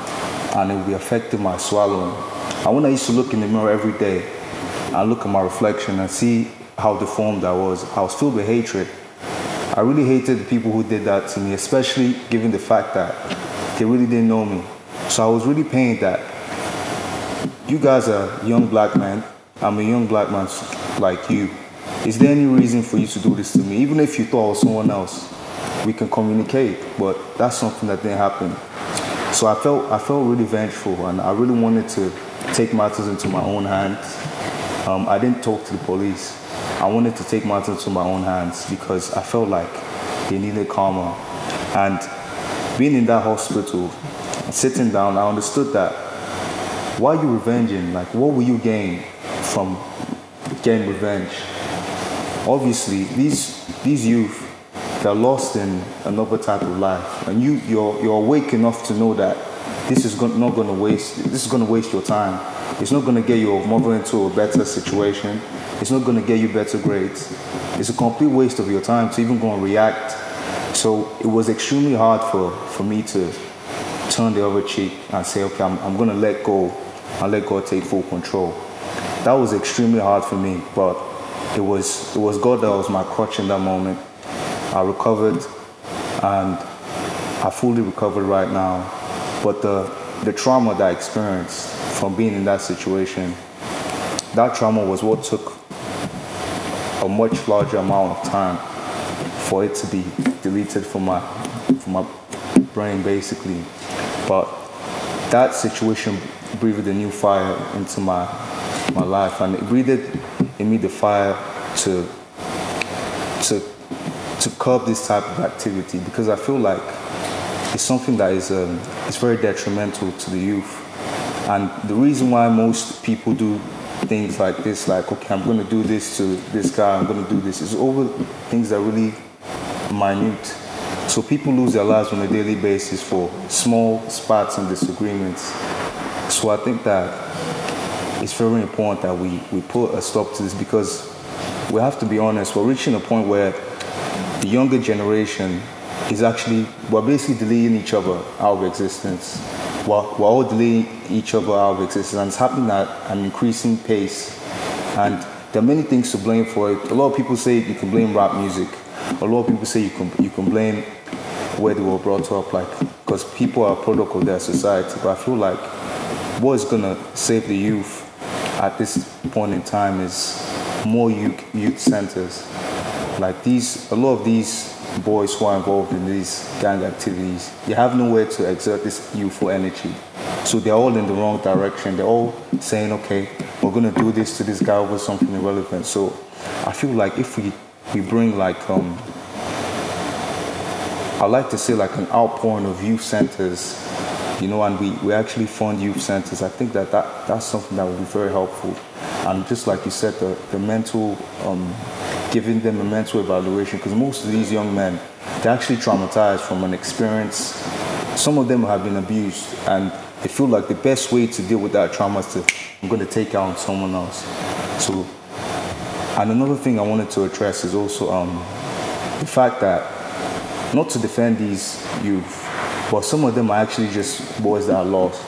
and it would be affecting my swallowing. And when I used to look in the mirror every day, I look at my reflection and see how deformed I was. I was filled with hatred. I really hated the people who did that to me, especially given the fact that they really didn't know me. So I was really pained that you guys are young black men. I'm a young black man like you. Is there any reason for you to do this to me? Even if you thought I was someone else, we can communicate. But that's something that didn't happen. So I felt I felt really vengeful, and I really wanted to take matters into my own hands. Um, I didn't talk to the police. I wanted to take matters into my own hands because I felt like they needed karma. And being in that hospital, sitting down, I understood that why are you revenging? Like, what will you gain from getting revenge? Obviously, these these youth they're lost in another type of life, and you you're you're awake enough to know that this is not going to waste. This is going to waste your time. It's not going to get your mother into a better situation. It's not going to get you better grades. It's a complete waste of your time to even go and react. So it was extremely hard for, for me to turn the other cheek and say, okay, I'm, I'm going to let go and let God take full control. That was extremely hard for me, but it was, it was God that was my crutch in that moment. I recovered and I fully recovered right now. But the, the trauma that I experienced from being in that situation, that trauma was what took a much larger amount of time for it to be deleted from my from my brain basically. But that situation breathed a new fire into my my life and it breathed in me the fire to to to curb this type of activity because I feel like it's something that is um, it's very detrimental to the youth. And the reason why most people do things like this, like okay, I'm going to do this to this guy, I'm going to do this, It's over things that are really minute. So people lose their lives on a daily basis for small spats and disagreements. So I think that it's very important that we, we put a stop to this because we have to be honest, we're reaching a point where the younger generation is actually, we're basically deleting each other out of existence. We're, all deleting each other out of existence and it's happening at an increasing pace. And there are many things to blame for it. A lot of people say you can blame rap music. A lot of people say you can, you can blame where they were brought up, like, because people are a product of their society. But I feel like what is going to save the youth at this point in time is more youth, youth centers. Like these, a lot of these boys who are involved in these gang activities, they have nowhere to exert this youthful energy. So they're all in the wrong direction. They're all saying, okay, we're going to do this to this guy over something irrelevant. So I feel like if we, we bring like, um, I like to say like an outpouring of youth centers, you know, and we, we actually fund youth centers. I think that, that that's something that would be very helpful. And just like you said, the, the mental, um, giving them a mental evaluation, because most of these young men, they're actually traumatized from an experience. Some of them have been abused, and they feel like the best way to deal with that trauma is to I'm going to take out on someone else. So, and another thing I wanted to address is also um, the fact that not to defend these youth, but some of them are actually just boys that are lost.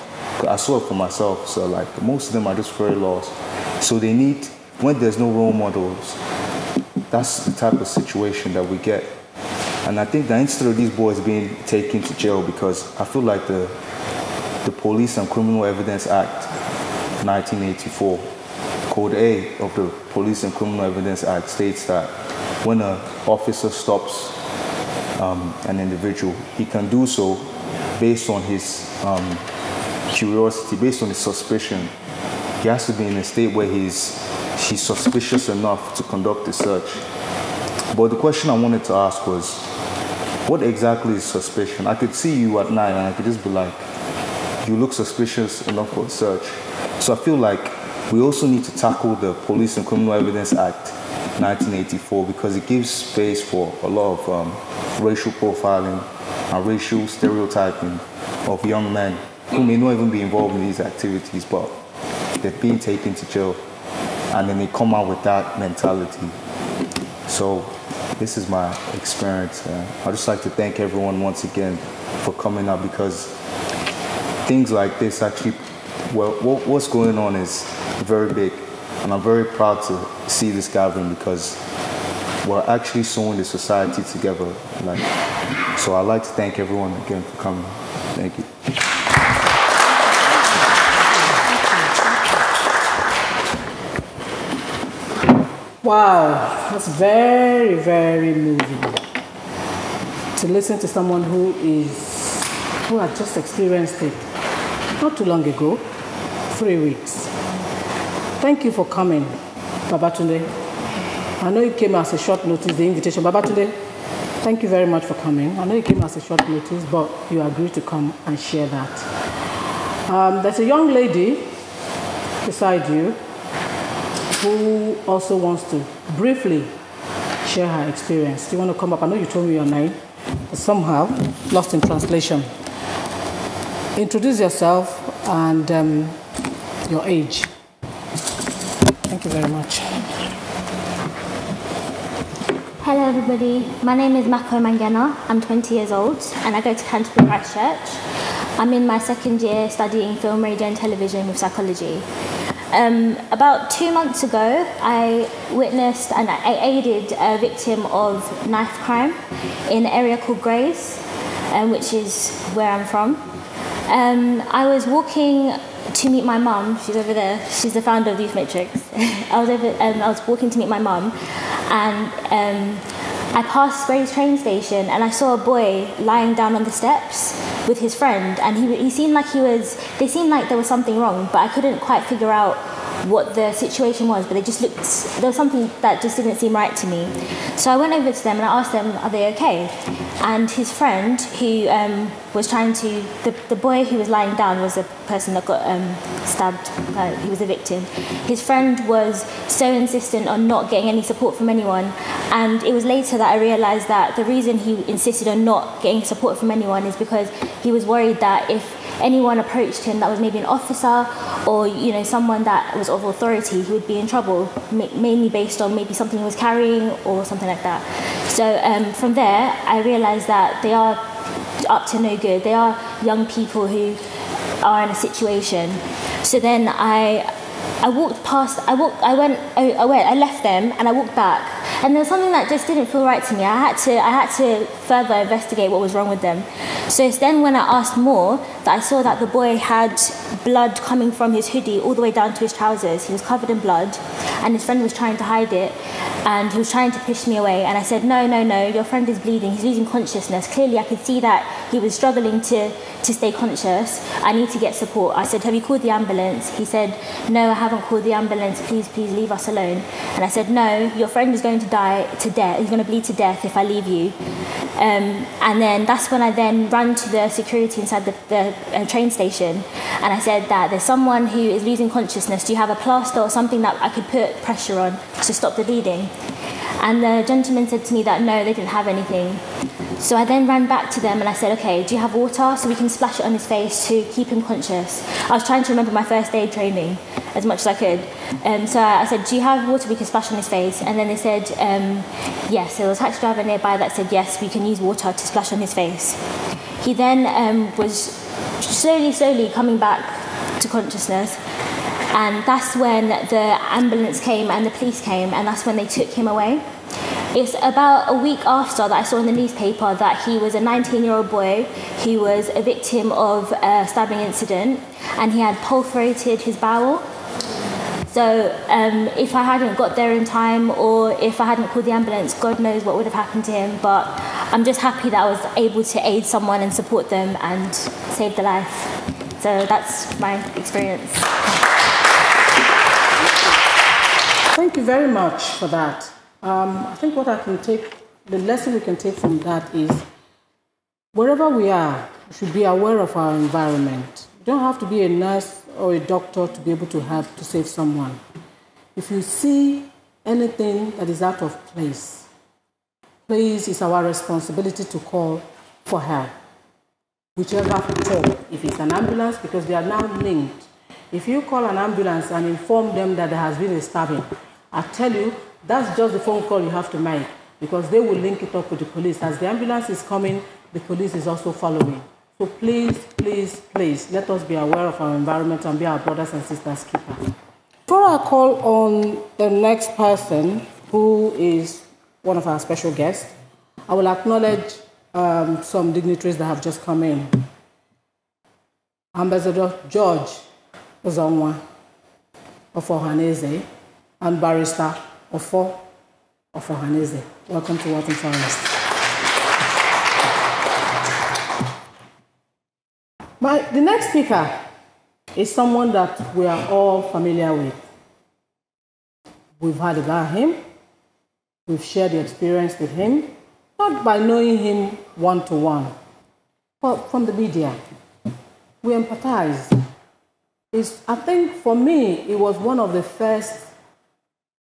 I saw it for myself. So like most of them are just very lost. So they need when there's no role models. That's the type of situation that we get. And I think that instead of these boys being taken to jail, because I feel like the the Police and Criminal Evidence Act 1984, Code A of the Police and Criminal Evidence Act states that when an officer stops um, an individual, he can do so based on his um, curiosity, based on his suspicion. He has to be in a state where he's, he's suspicious enough to conduct a search. But the question I wanted to ask was, what exactly is suspicion? I could see you at night and I could just be like, you look suspicious enough for a search. So I feel like we also need to tackle the Police and Criminal Evidence Act 1984 because it gives space for a lot of um, racial profiling and racial stereotyping of young men who may not even be involved in these activities, but they're being taken to jail and then they come out with that mentality. So this is my experience. Uh, I'd just like to thank everyone once again for coming out because things like this actually, well, what, what's going on is very big. And I'm very proud to see this gathering because we're actually sewing the society together. Like, so I'd like to thank everyone again for coming. Thank you. Wow, that's very, very moving. To listen to someone who is who had just experienced it not too long ago, three weeks. Thank you for coming, Babatunde. I know you came as a short notice, the invitation. Babatunde, thank you very much for coming. I know you came as a short notice, but you agreed to come and share that. Um, there's a young lady beside you who also wants to briefly share her experience. Do you want to come up? I know you told me your name, but somehow lost in translation. Introduce yourself and um, your age. Thank you very much. Hello everybody, my name is Mako Mangena. I'm 20 years old and I go to Canterbury Christ Church. I'm in my second year studying film, radio and television with psychology. Um, about two months ago, I witnessed and I aided a victim of knife crime in an area called Grays, um, which is where I'm from. Um, I was walking to meet my mum. She's over there. She's the founder of Youth Matrix. [laughs] I was over. Um, I was walking to meet my mum, and um, I passed Grays train station, and I saw a boy lying down on the steps with his friend, and he he seemed like he was. They seemed like there was something wrong, but I couldn't quite figure out what the situation was, but they just looked, there was something that just didn't seem right to me. So I went over to them and I asked them, are they okay? And his friend, who um, was trying to, the, the boy who was lying down was the person that got um, stabbed, uh, he was a victim. His friend was so insistent on not getting any support from anyone. And it was later that I realized that the reason he insisted on not getting support from anyone is because he was worried that if anyone approached him that was maybe an officer or you know someone that was of authority, he would be in trouble, mainly based on maybe something he was carrying or something like that. So um, from there, I realised that they are up to no good. They are young people who are in a situation. So then I I walked past, I walked, I went, I, I went, I left them and I walked back. And there was something that just didn't feel right to me. I had to, I had to further investigate what was wrong with them. So it's then when I asked more that I saw that the boy had blood coming from his hoodie all the way down to his trousers. He was covered in blood and his friend was trying to hide it and he was trying to push me away. And I said, no, no, no, your friend is bleeding. He's losing consciousness. Clearly I could see that he was struggling to, to stay conscious. I need to get support. I said, have you called the ambulance? He said, no, I haven't called the ambulance. Please, please leave us alone. And I said, no, your friend is going to die to death. He's going to bleed to death if I leave you. Um, and then that's when I then ran to the security inside the, the uh, train station and I said that there's someone who is losing consciousness. Do you have a plaster or something that I could put pressure on to stop the bleeding? And the gentleman said to me that no, they didn't have anything. So I then ran back to them and I said, okay, do you have water so we can splash it on his face to keep him conscious? I was trying to remember my first aid training as much as I could. Um, so I said, do you have water we can splash on his face? And then they said, um, yes. There was a taxi driver nearby that said, yes, we can use water to splash on his face. He then um, was slowly, slowly coming back to consciousness. And that's when the ambulance came and the police came, and that's when they took him away. It's about a week after that I saw in the newspaper that he was a 19 year old boy who was a victim of a stabbing incident and he had perforated his bowel. So um, if I hadn't got there in time or if I hadn't called the ambulance, God knows what would have happened to him. But I'm just happy that I was able to aid someone and support them and save their life. So that's my experience. Thank you very much for that. Um, I think what I can take, the lesson we can take from that is wherever we are, we should be aware of our environment. You don't have to be a nurse or a doctor to be able to help to save someone. If you see anything that is out of place, please, it's our responsibility to call for help. Whichever form, if it's an ambulance, because they are now linked. If you call an ambulance and inform them that there has been a stabbing, I tell you, that's just the phone call you have to make because they will link it up with the police. As the ambulance is coming, the police is also following. So please, please, please, let us be aware of our environment and be our brothers and sisters keeper. Before I call on the next person, who is one of our special guests, I will acknowledge um, some dignitaries that have just come in. Ambassador George Ozonwa of Ohanaeze and Barrister Ofo of Ohanaeze. Welcome to Waltham Forest. My, the next speaker is someone that we are all familiar with. We've heard about him, we've shared the experience with him, not by knowing him one to one, but from the media. We empathize. It's, I think for me, it was one of the first,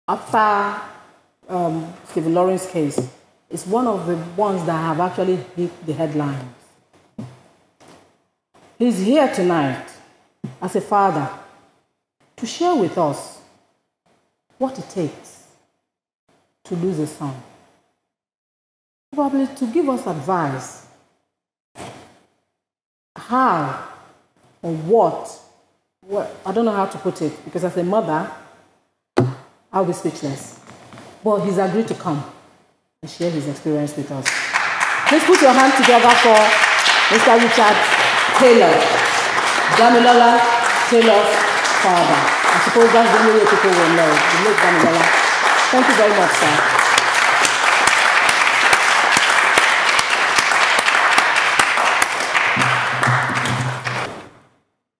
after um, Stephen Lawrence case, it's one of the ones that have actually hit the headlines. He's here tonight as a father to share with us what it takes to lose a son. Probably to give us advice how or what, what, I don't know how to put it because as a mother, I'll be speechless. But he's agreed to come and share his experience with us. Please put your hand together for Mr. Richard Taylor, Damilola Taylor's father. I suppose that's the only way people will know. The late Damilola. Thank you very much, sir.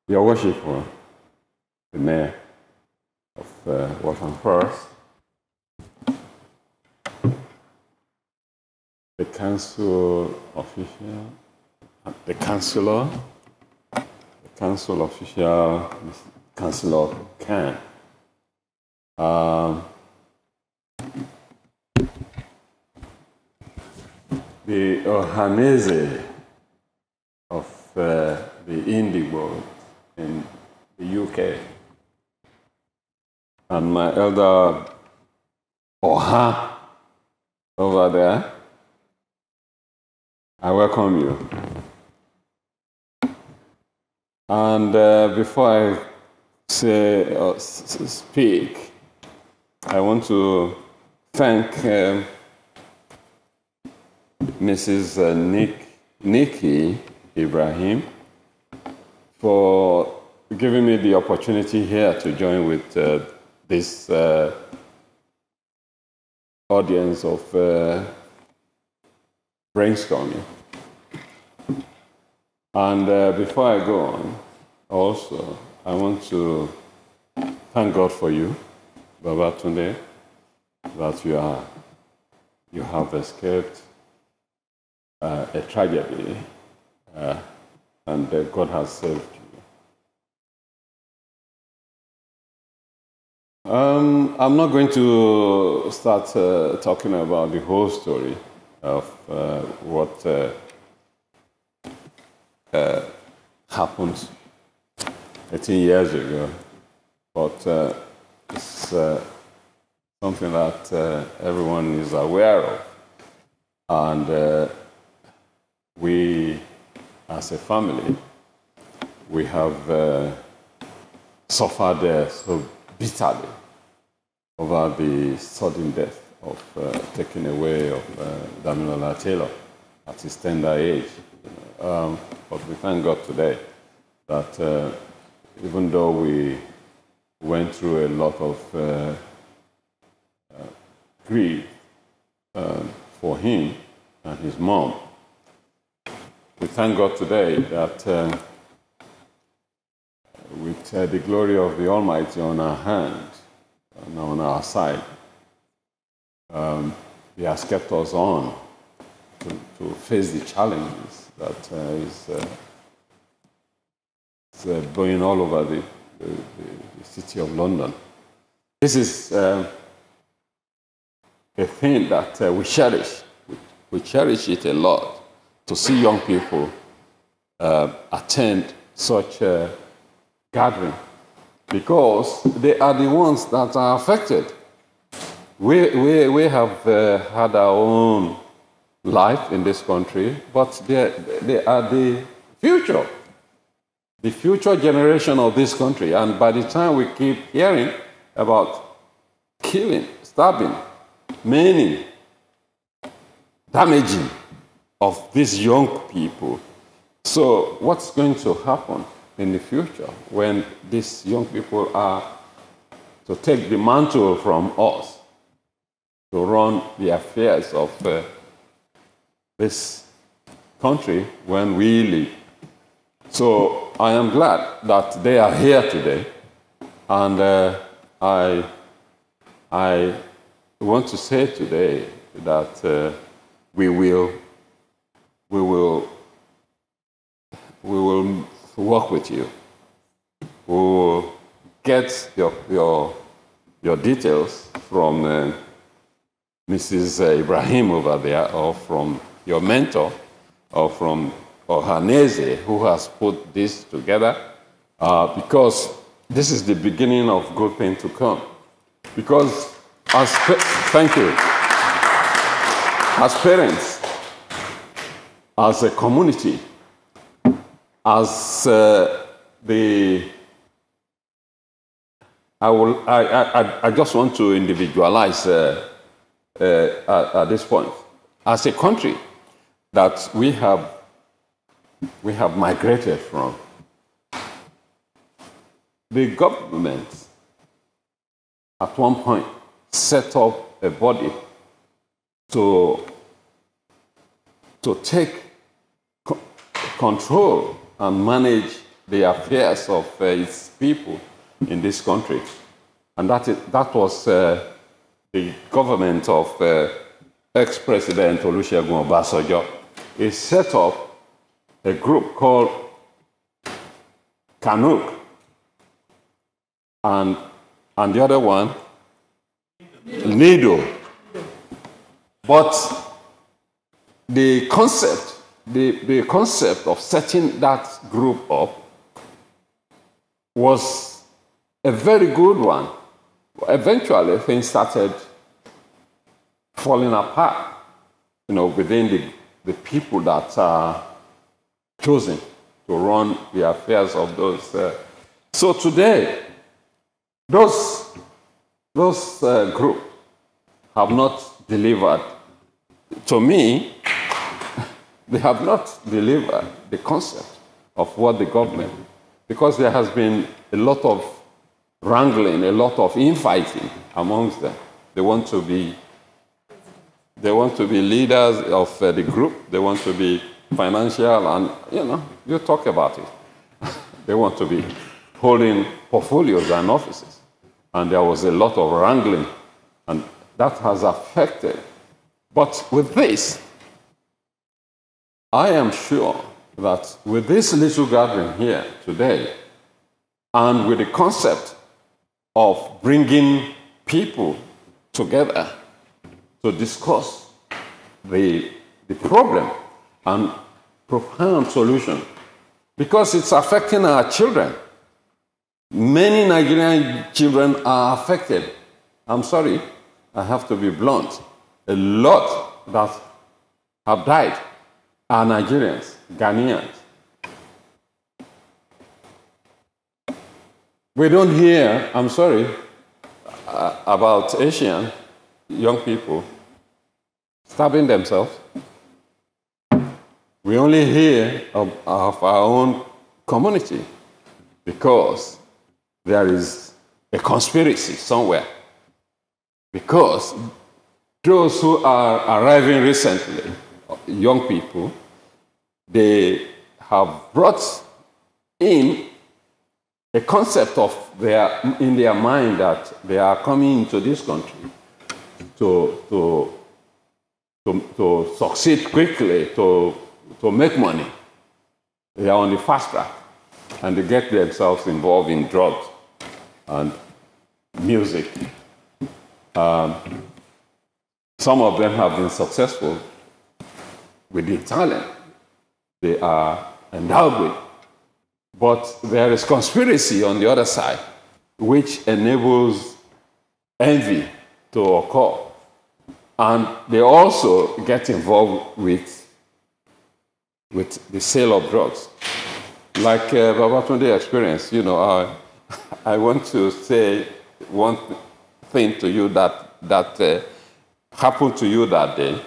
Your Worship, the Mayor uh, Waltham Forest, the Council official, uh, the Councillor, the Council official, Councillor Khan, um, the Ohanaeze of uh, the Ndigbo in the UK. And my elder Oha over there, I welcome you. And uh, before I say or s- speak, I want to thank um Mrs. uh, Nick, Nikki Ibrahim for giving me the opportunity here to join with uh, this uh, audience of uh, brainstorming. And uh, before I go on, also, I want to thank God for you, Babatunde, that you, are, you have escaped uh, a tragedy uh, and uh, God has saved Um, I'm not going to start uh, talking about the whole story of uh, what uh, uh happened 18 years ago, but uh, it's uh, something that everyone is aware of. And we, as a family, we have suffered so bitterly over the sudden death of uh, taking away of uh, Damilola Taylor at his tender age. Um, but we thank God today that uh, even though we went through a lot of uh, uh, grief uh, for him and his mom, we thank God today that um, uh, the glory of the Almighty on our hand and on our side, um, He has kept us on to, to face the challenges that uh, is, uh, uh, going all over the, the, the, city of London. This is uh, a thing that uh, we cherish. We, we, cherish it a lot to see young people attend such gathering because they are the ones that are affected. We, we, we have uh, had our own life in this country, but they, they are the future, the future generation of this country. And by the time we keep hearing about killing, stabbing, maiming, damaging of these young people, so what's going to happen? In the future when these young people are to take the mantle from us to run the affairs of uh, this country when we leave. So I am glad that they are here today, and uh, I, I want to say today that uh, we will, we will, we will to work with you. Will get your, your, your details from uh, Mrs. Ibrahim over there, or from your mentor, or from Ohanaeze, who has put this together, uh, because this is the beginning of good things to come. Because as thank you, as parents, as a community, as uh, the I, will, I, I, I just want to individualize uh, uh, at, at, this point. As a country that we have, we have migrated from, the government at one point set up a body to, to take co control and manage the affairs of uh, its people in this country. And that, is, that was uh, the government of uh, ex-president Olusegun Obasanjo. He set up a group called CANUK, and, and the other one, NIDO. But the concept the, the concept of setting that group up was a very good one. Eventually, things started falling apart, you know, within the, the people that are chosen to run the affairs of those. Uh, so today, those, those uh, groups have not delivered. To me, they have not delivered the concept of what the government, because there has been a lot of wrangling, a lot of infighting amongst them. They want to be, they want to be leaders of uh, the group. They want to be financial, and you know, you talk about it. [laughs] they want to be holding portfolios and offices, and there was a lot of wrangling, and that has affected. But with this, I am sure that with this little gathering here today, and with the concept of bringing people together to discuss the, the problem and profound solution because it's affecting our children. Many Nigerian children are affected. I'm sorry, I have to be blunt. A lot that have died are Nigerians, Ghanaians. We don't hear, I'm sorry, uh, about Asian young people stabbing themselves. We only hear of, of our own community because there is a conspiracy somewhere. Because those who are arriving recently, young people, they have brought in a concept of their, in their mind that they are coming into this country to, to, to, to succeed quickly, to, to make money. They are on the fast track and they get themselves involved in drugs and music. Um, some of them have been successful with the talent they are endowed with. But there is conspiracy on the other side, which enables envy to occur. And they also get involved with, with the sale of drugs. Like uh, Babatunde experienced, you know, I, [laughs] I want to say one thing to you that, that uh, happened to you that day.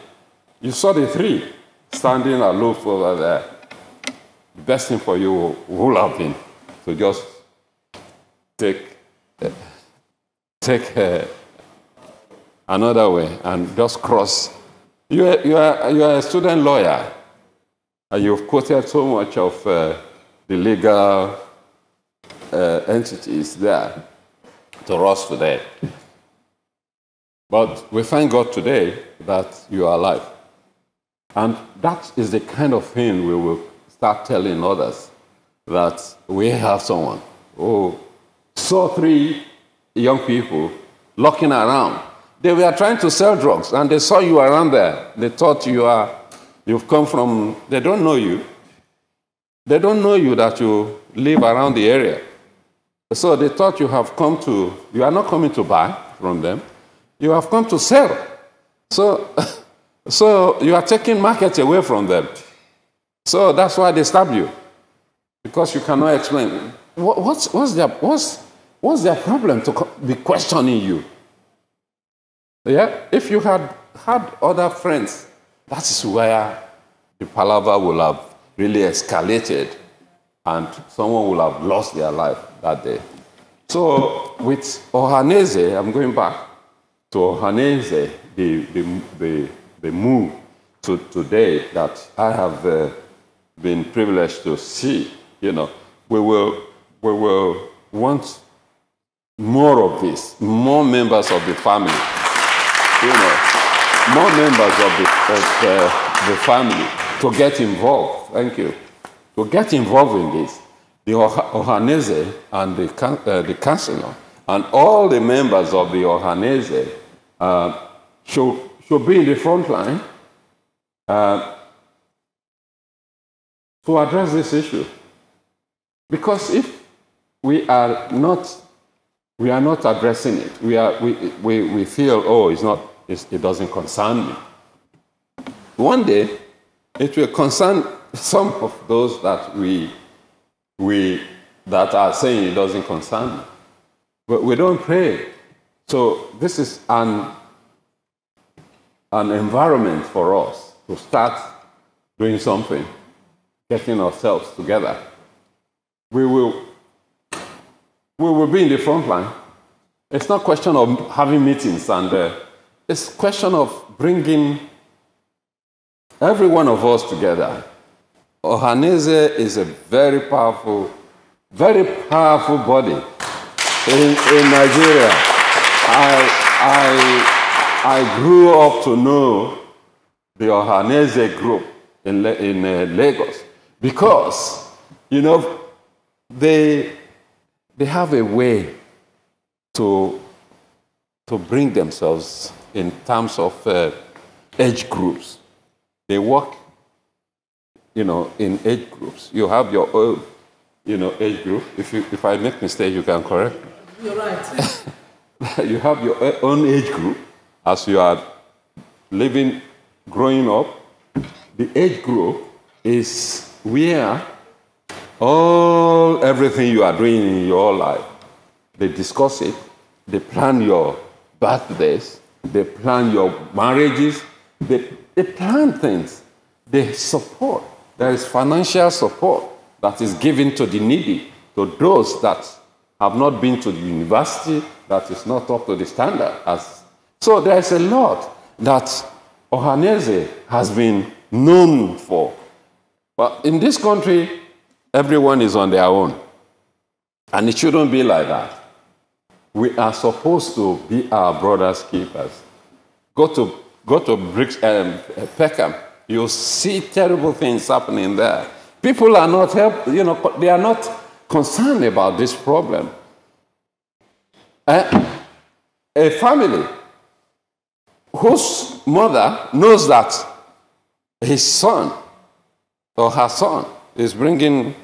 You saw the three standing aloof over there the best thing for you would have been to just take uh, take uh, another way and just cross. You are, you are, you are a student lawyer, and you've quoted so much of uh, the legal uh, entities there to us today. But we thank God today that you are alive. And that is the kind of thing we will start telling others that we have someone oh, who saw three young people looking around. They were trying to sell drugs and they saw you around there. They thought you are, you've come from, they don't know you. They don't know you that you live around the area. So they thought you have come to, you are not coming to buy from them, you have come to sell. So, [laughs] so you are taking market away from them. So that's why they stab you. Because you cannot explain. What's, what's, their, what's, what's their problem to be questioning you? Yeah? If you had had other friends, that is where the palaver will have really escalated and someone will have lost their life that day. So with Ohanaeze, I'm going back to Ohanaeze, the, the, the, the move to today that I have uh, been privileged to see, you know, we will, we will want more of this, more members of the family, you know, more members of the, of the, the family to get involved. Thank you. To get involved in this. The Ohanaeze and the, uh, the councilor and all the members of the Ohanaeze uh, should, should be in the front line uh, to address this issue. Because if we are not, we are not addressing it, we, are, we, we, we feel, oh, it's not, it's, it doesn't concern me. One day, it will concern [laughs] some of those that we, we that are saying it doesn't concern me. But we don't pray. So this is an, an environment for us to start doing something getting ourselves together. We will, we will be in the front line. It's not a question of having meetings, and uh, it's question of bringing every one of us together. Ohanaeze is a very powerful, very powerful body in, in Nigeria. I, I, I grew up to know the Ohanaeze group in, in uh, Lagos. Because, you know, they, they have a way to, to bring themselves in terms of uh, age groups. They work, you know, in age groups. You have your own, you know, age group. If, you, if I make mistake, you can correct me. You're right. [laughs] you have your own age group as you are living, growing up. The age group is where all everything you are doing in your life, they discuss it, they plan your birthdays, they plan your marriages, they, they plan things, they support. There is financial support that is given to the needy, to those that have not been to the university, that is not up to the standard. As, so there is a lot that Ohanaeze has been known for. But in this country, everyone is on their own. And it shouldn't be like that. We are supposed to be our brother's keepers. Go to, go to Bricks, um, Peckham. You'll see terrible things happening there. People are not help, you know, they are not concerned about this problem. Uh, a family whose mother knows that his son or her son is bringing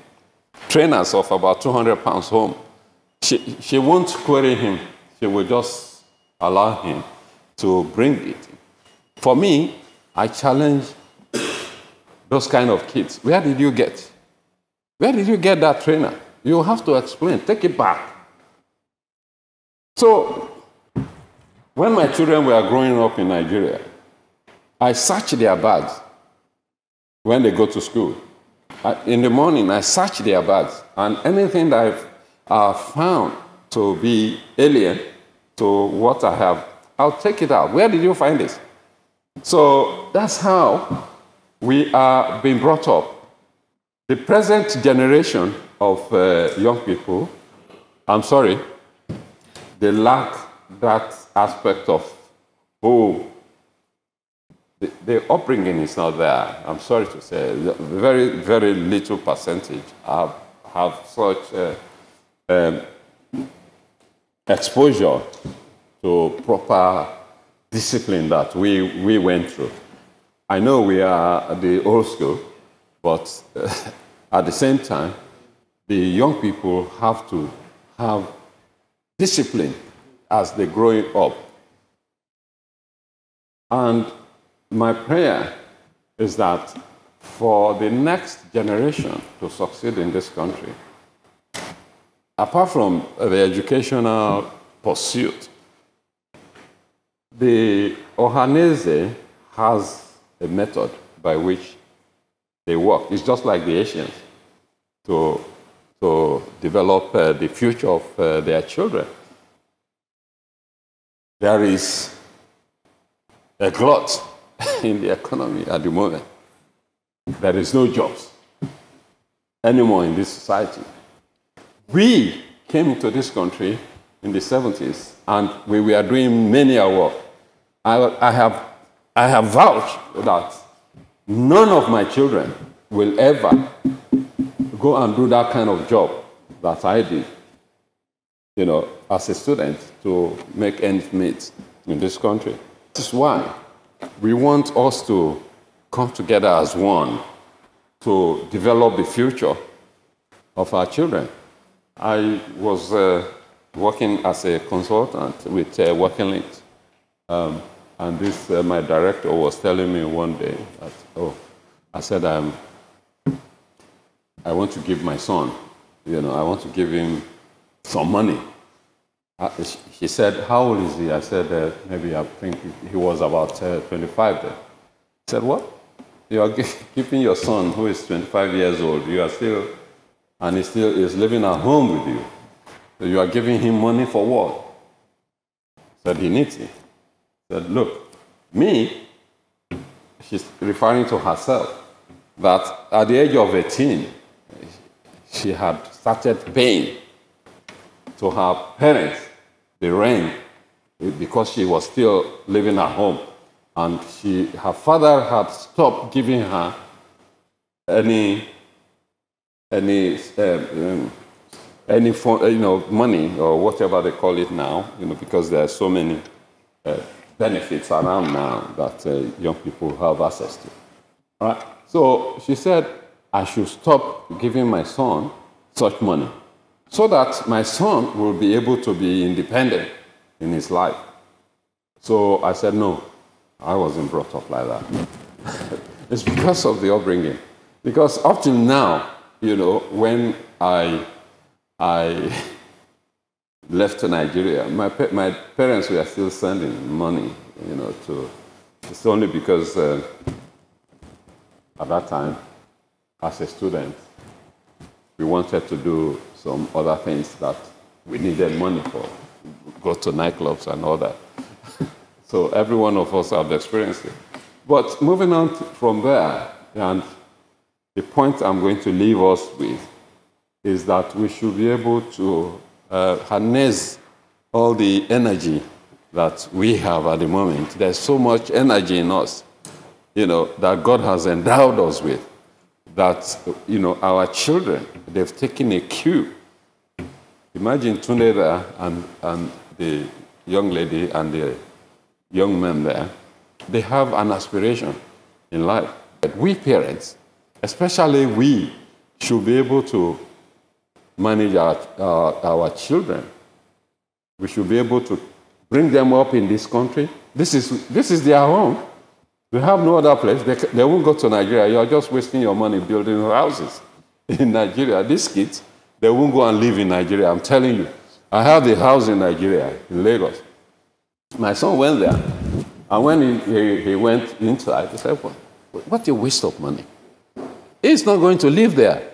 trainers of about 200 pounds home, she, she won't query him. She will just allow him to bring it. For me, I challenge those kind of kids. Where did you get? Where did you get that trainer? You have to explain. Take it back. So, when my children were growing up in Nigeria, I search their bags when they go to school. I, in the morning, I search their bags, and anything that I've uh, found to be alien to what I have, I'll take it out. Where did you find this? So that's how we are being brought up. The present generation of uh, young people, I'm sorry, they lack that aspect of, oh, the, the upbringing is not there. I'm sorry to say, very, very little percentage have, have such uh, um, exposure to proper discipline that we, we went through. I know we are the old school, but uh, [laughs] at the same time, the young people have to have discipline as they grow up. And my prayer is that for the next generation to succeed in this country, apart from the educational pursuit, the Ohanaeze has a method by which they work. It's just like the Asians to, to develop uh, the future of uh, their children. There is a glut [laughs] in the economy at the moment. There is no jobs anymore in this society. We came into this country in the 70s and we were doing many a work. I, I, have, I have vouched that none of my children will ever go and do that kind of job that I did, you know, as a student to make ends meet in this country. This is why we want us to come together as one to develop the future of our children. I was uh, working as a consultant with uh, Working Links, um, and this uh, my director was telling me one day that, oh, I said, um, I want to give my son, you know, I want to give him some money uh, he said, How old is he? I said, uh, Maybe I think he was about uh, 25 then. He said, What? You are giving [laughs] your son, who is 25 years old, you are still, and he still is living at home with you. So you are giving him money for what? He said, He needs it. He said, Look, me, she's referring to herself, that at the age of 18, she had started paying to her parents the rent because she was still living at home. And she, her father had stopped giving her any, any um, any uh, you know money or whatever they call it now, you know, because there are so many uh, benefits around now that uh, young people have access to. Right. So she said I should stop giving my son such money so that my son will be able to be independent in his life. So I said, no, I wasn't brought up like that. [laughs] it's because of the upbringing. Because up till now, you know, when I, I [laughs] left Nigeria, my, my parents were still sending money, you know, to, it's only because uh, at that time, as a student, we wanted to do some other things that we needed money for, go to nightclubs and all that. [laughs] so every one of us have experienced it. But moving on from there, and the point I'm going to leave us with is that we should be able to uh, harness all the energy that we have at the moment. There's so much energy in us, you know, that God has endowed us with that you know our children they've taken a cue. Imagine Tunde there and, and the young lady and the young man there, they have an aspiration in life. But we parents, especially we, should be able to manage our, our, our children. We should be able to bring them up in this country. This is, this is their home. They have no other place. They, they won't go to Nigeria. You're just wasting your money building houses [laughs] in Nigeria. These kids, they won't go and live in Nigeria. I'm telling you. I have a house in Nigeria, in Lagos. My son went there. And when he, he, he went inside, he said, what, what a waste of money. He's not going to live there.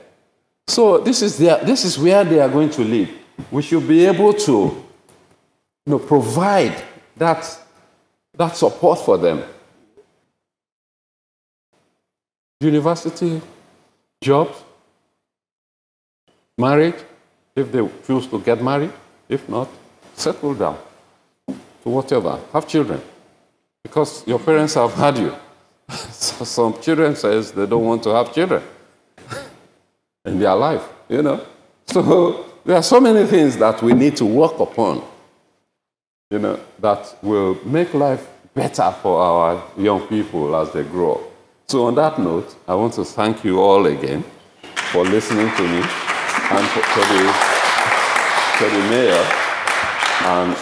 So this is, their, this is where they are going to live. We should be able to you know, provide that, that support for them. University, jobs, marriage, if they choose to get married. If not, settle down to whatever. Have children. Because your parents have had you. [laughs] So Some children says they don't want to have children [laughs] in their life, you know. So [laughs] there are so many things that we need to work upon, you know, that will make life better for our young people as they grow up. So on that note, I want to thank you all again for listening to me and for, to, the, to the mayor and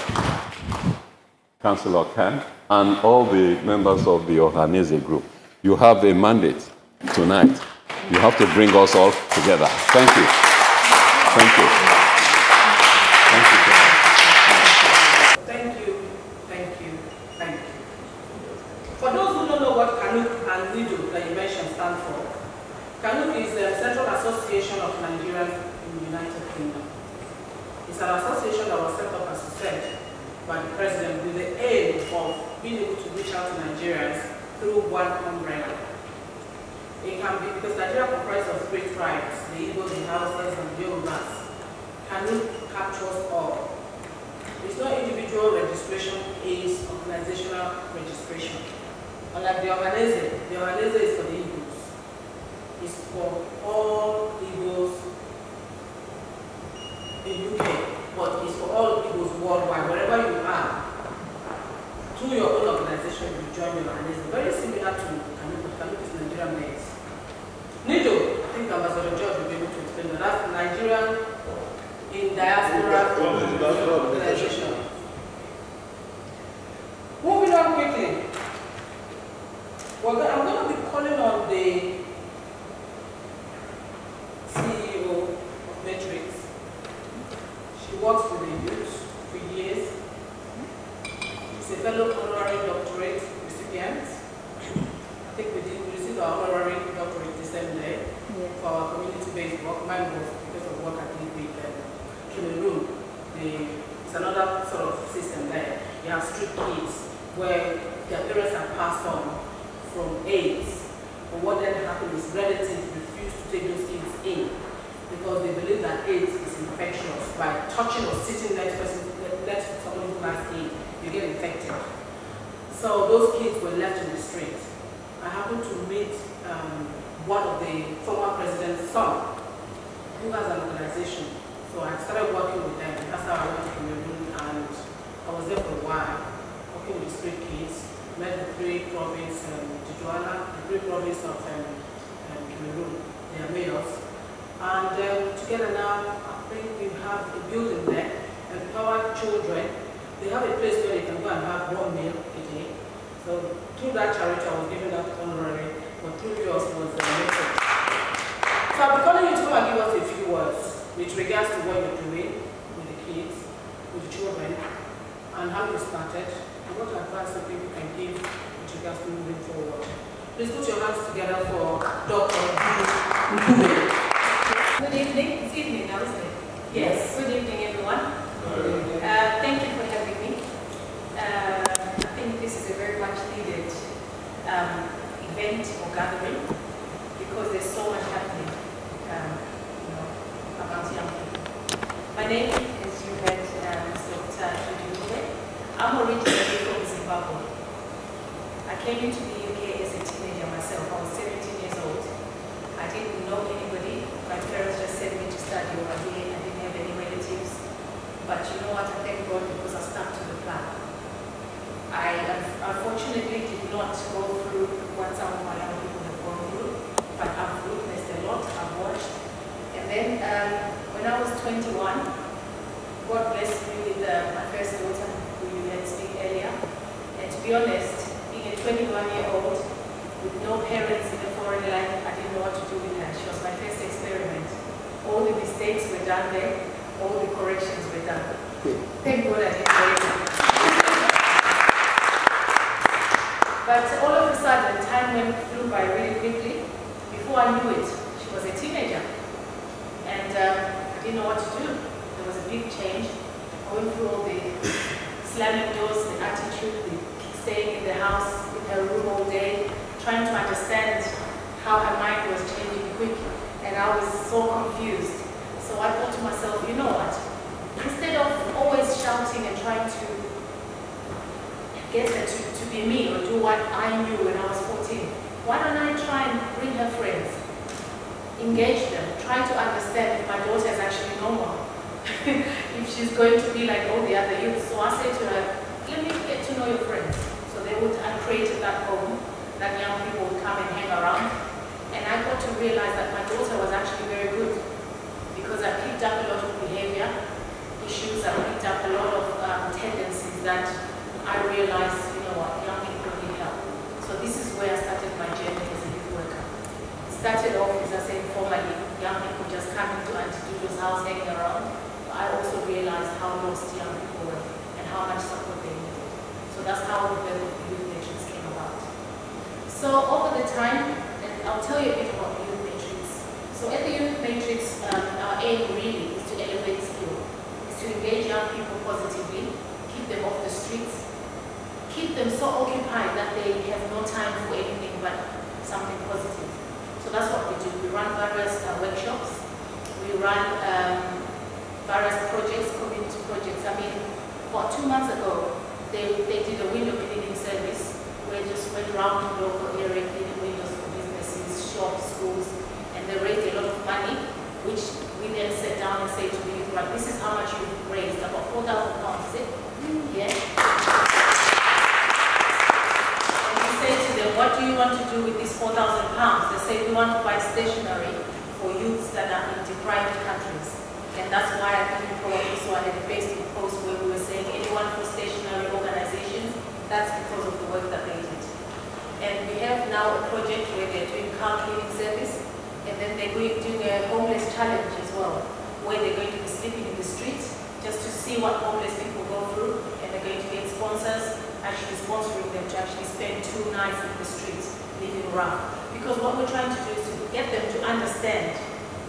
Councillor Khan and all the members of the Ohanaeze group. You have a mandate tonight. You have to bring us all together. Thank you. Thank you. Please put your hands together for Dr.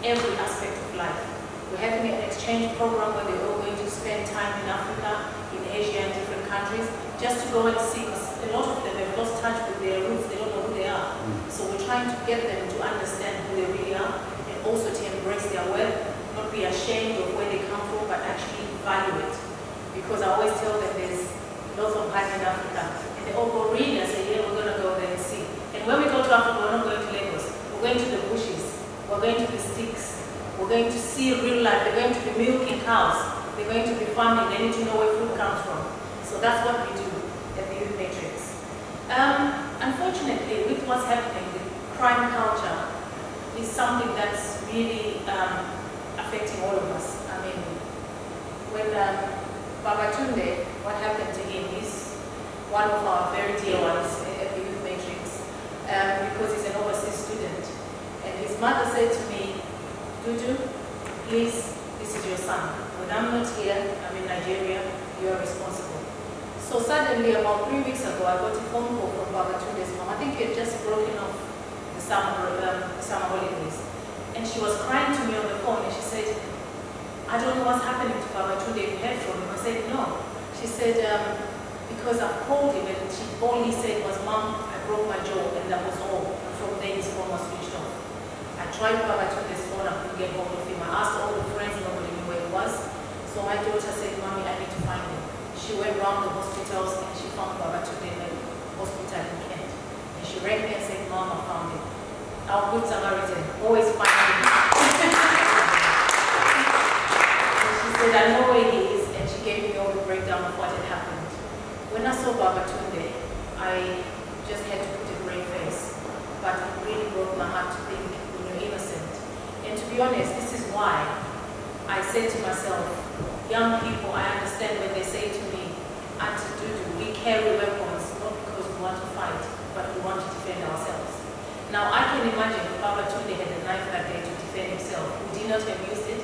every aspect of life. We're having an exchange program where they're all going to spend time in Africa, in Asia, and different countries, just to go and see. Because A lot of them have lost touch with their roots, they don't know who they are. Mm. So we're trying to get them to understand who they really are and also to embrace their wealth, not be ashamed of where they come from, but actually value it. Because I always tell them there's lots of parts in Africa. And they all go read and say, yeah, we're going to go there and see. And when we go to Africa, we're not going to Lagos, we're going to the bushes we're going to be sticks, we're going to see real life, they're going to be milking cows, they're going to be farming, they need to know where food comes from. So that's what we do at the Youth Matrix. Um, unfortunately, with what's happening, the crime culture is something that's really um, affecting all of us. I mean, when um, Babatunde, what happened to him is one of our very dear ones at the Youth Matrix um, because he's an overseas student Mother said to me, Dudu, please, this is your son. When I'm not here, I'm in Nigeria, you are responsible. So suddenly, about three weeks ago, I got a phone call from Babatunde's mom. I think he had just broken off the summer, um, the summer holidays. And she was crying to me on the phone and she said, I don't know what's happening to Babatunde, you heard from him. I said, no. She said, um, because I've called him and she, all he said was, Mom, I broke my jaw and that was all. And from there his phone was switched off. I tried Babatunde's phone, I couldn't get hold of him. I asked all the friends, nobody knew where he was. So my daughter said, Mommy, I need to find him. She went around the hospitals and she found Baba Babatunde in the hospital in Kent. And she rang me and said, Mom, I found him. Our good Samaritan, always find him. [laughs] she said, I know where he is, and she gave me all the breakdown of what had happened. When I saw Baba Babatunde, I just had to put a brave face. But it really broke my heart to think innocent. And to be honest, this is why I said to myself, young people, I understand when they say to me, Auntie Dudu, we carry weapons not because we want to fight, but we want to defend ourselves. Now I can imagine if Babatunde had a knife that day to defend himself, would he not have used it?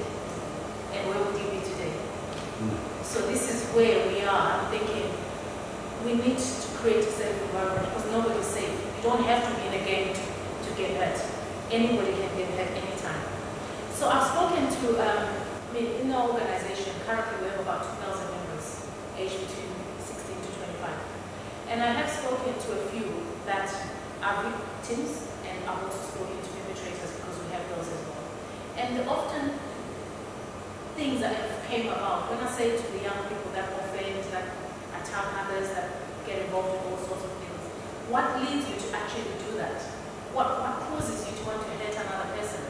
And where would he be today? Hmm. So this is where we are. I'm thinking we need to create a safe environment because nobody's safe. You don't have to be in a game to, to get hurt. Anybody can get hurt anytime. So I've spoken to, um, in our organization, currently we have about 2,000 members, aged between 16 to 25. And I have spoken to a few that are victims and I've also spoken to perpetrators because we have those as well. And often things that have came about, when I say to the young people that offend, that attack others, that get involved in all sorts of things, what leads you to actually do that? What, what causes you to want to hurt another person?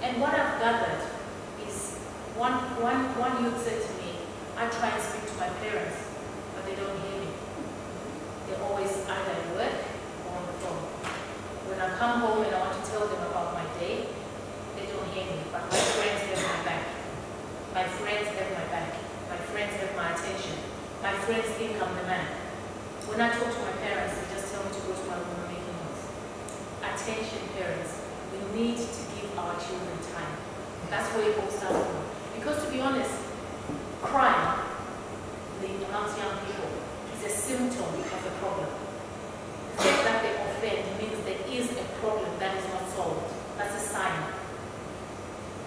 And what I've gathered is one, one, one youth said to me, I try and speak to my parents, but they don't hear me. They're always either at work or on the phone. When I come home and I want to tell them about my day, they don't hear me, but my friends have my back. My friends have my back. My friends have my attention. My friends think I'm the man. When I talk to my parents, they just tell me to go to my room. Attention, parents. We need to give our children time. That's where it all starts from. Because to be honest, crime amongst young people is a symptom of a problem. The fact that they offend means there is a problem that is not solved. That's a sign.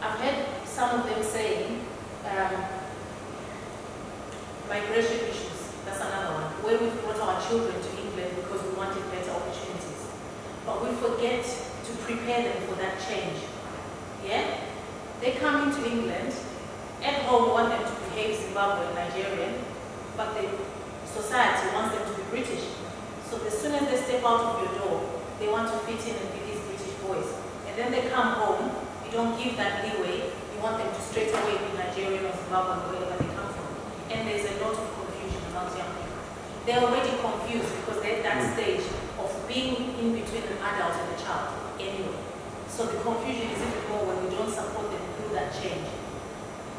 I've heard some of them saying, um, migration issues, that's another one, where we've brought our children to England because we wanted better opportunities. But we forget to prepare them for that change. Yeah? They come into England, at home want them to behave Zimbabwean, Nigerian, but the society wants them to be British. So as soon as they step out of your door, they want to fit in and be these British boys. And then they come home, you don't give that leeway, you want them to straight away be Nigerian or Zimbabwean, wherever they come from. And there's a lot of confusion amongst young people. They're already confused because they're at that hmm. stage of being in between an adult and a child anyway. So the confusion is even more when we don't support them through that change.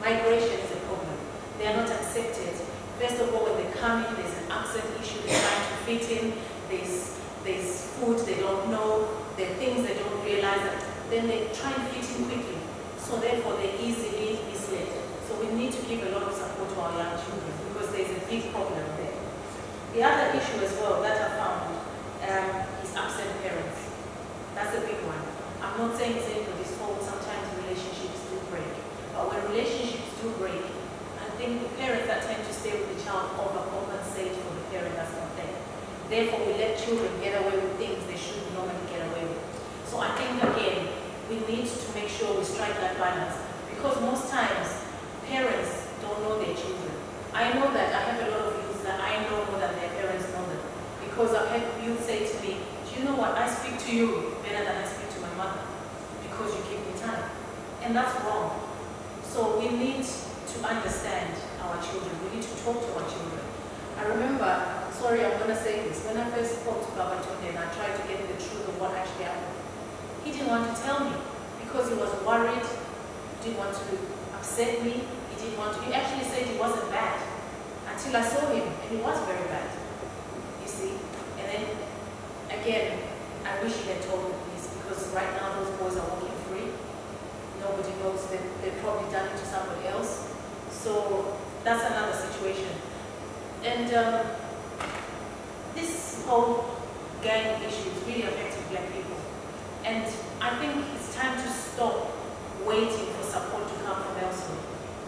Migration is a problem. They are not accepted. First of all, when they come in, there's an accent issue, they're trying to fit in, there's, there's food they don't know, there are things they don't realize, that then they try and fit in quickly. So therefore, they're easily misled. So we need to give a lot of support to our young children because there's a big problem there. The other issue as well that I found um, is absent parents. That's a big one. I'm not saying it's anybody's fault. Sometimes relationships do break. But when relationships do break, I think the parents that tend to stay with the child overcompensate for the parent that's not there. Therefore, we let children get away with things they shouldn't normally get away with. So I think, again, we need to make sure we strike that balance. Because most times, parents don't know their children. I know that I have a lot of youth that I know more than their parents know them. Because I've had youth say to me, do you know what, I speak to you better than I speak to my mother. Because you give me time. And that's wrong. So we need to understand our children. We need to talk to our children. I remember, sorry, I'm going to say this. When I first spoke to Babatunde and I tried to get the truth of what actually happened, he didn't want to tell me because he was worried, he didn't want to upset me, he didn't want to. He actually said he wasn't bad until I saw him, and he was very bad. Then, again, I wish he had told me this because right now those boys are walking free. Nobody knows that they've probably done it to somebody else. So that's another situation. And um, this whole gang issue is really affecting black people. And I think it's time to stop waiting for support to come from elsewhere.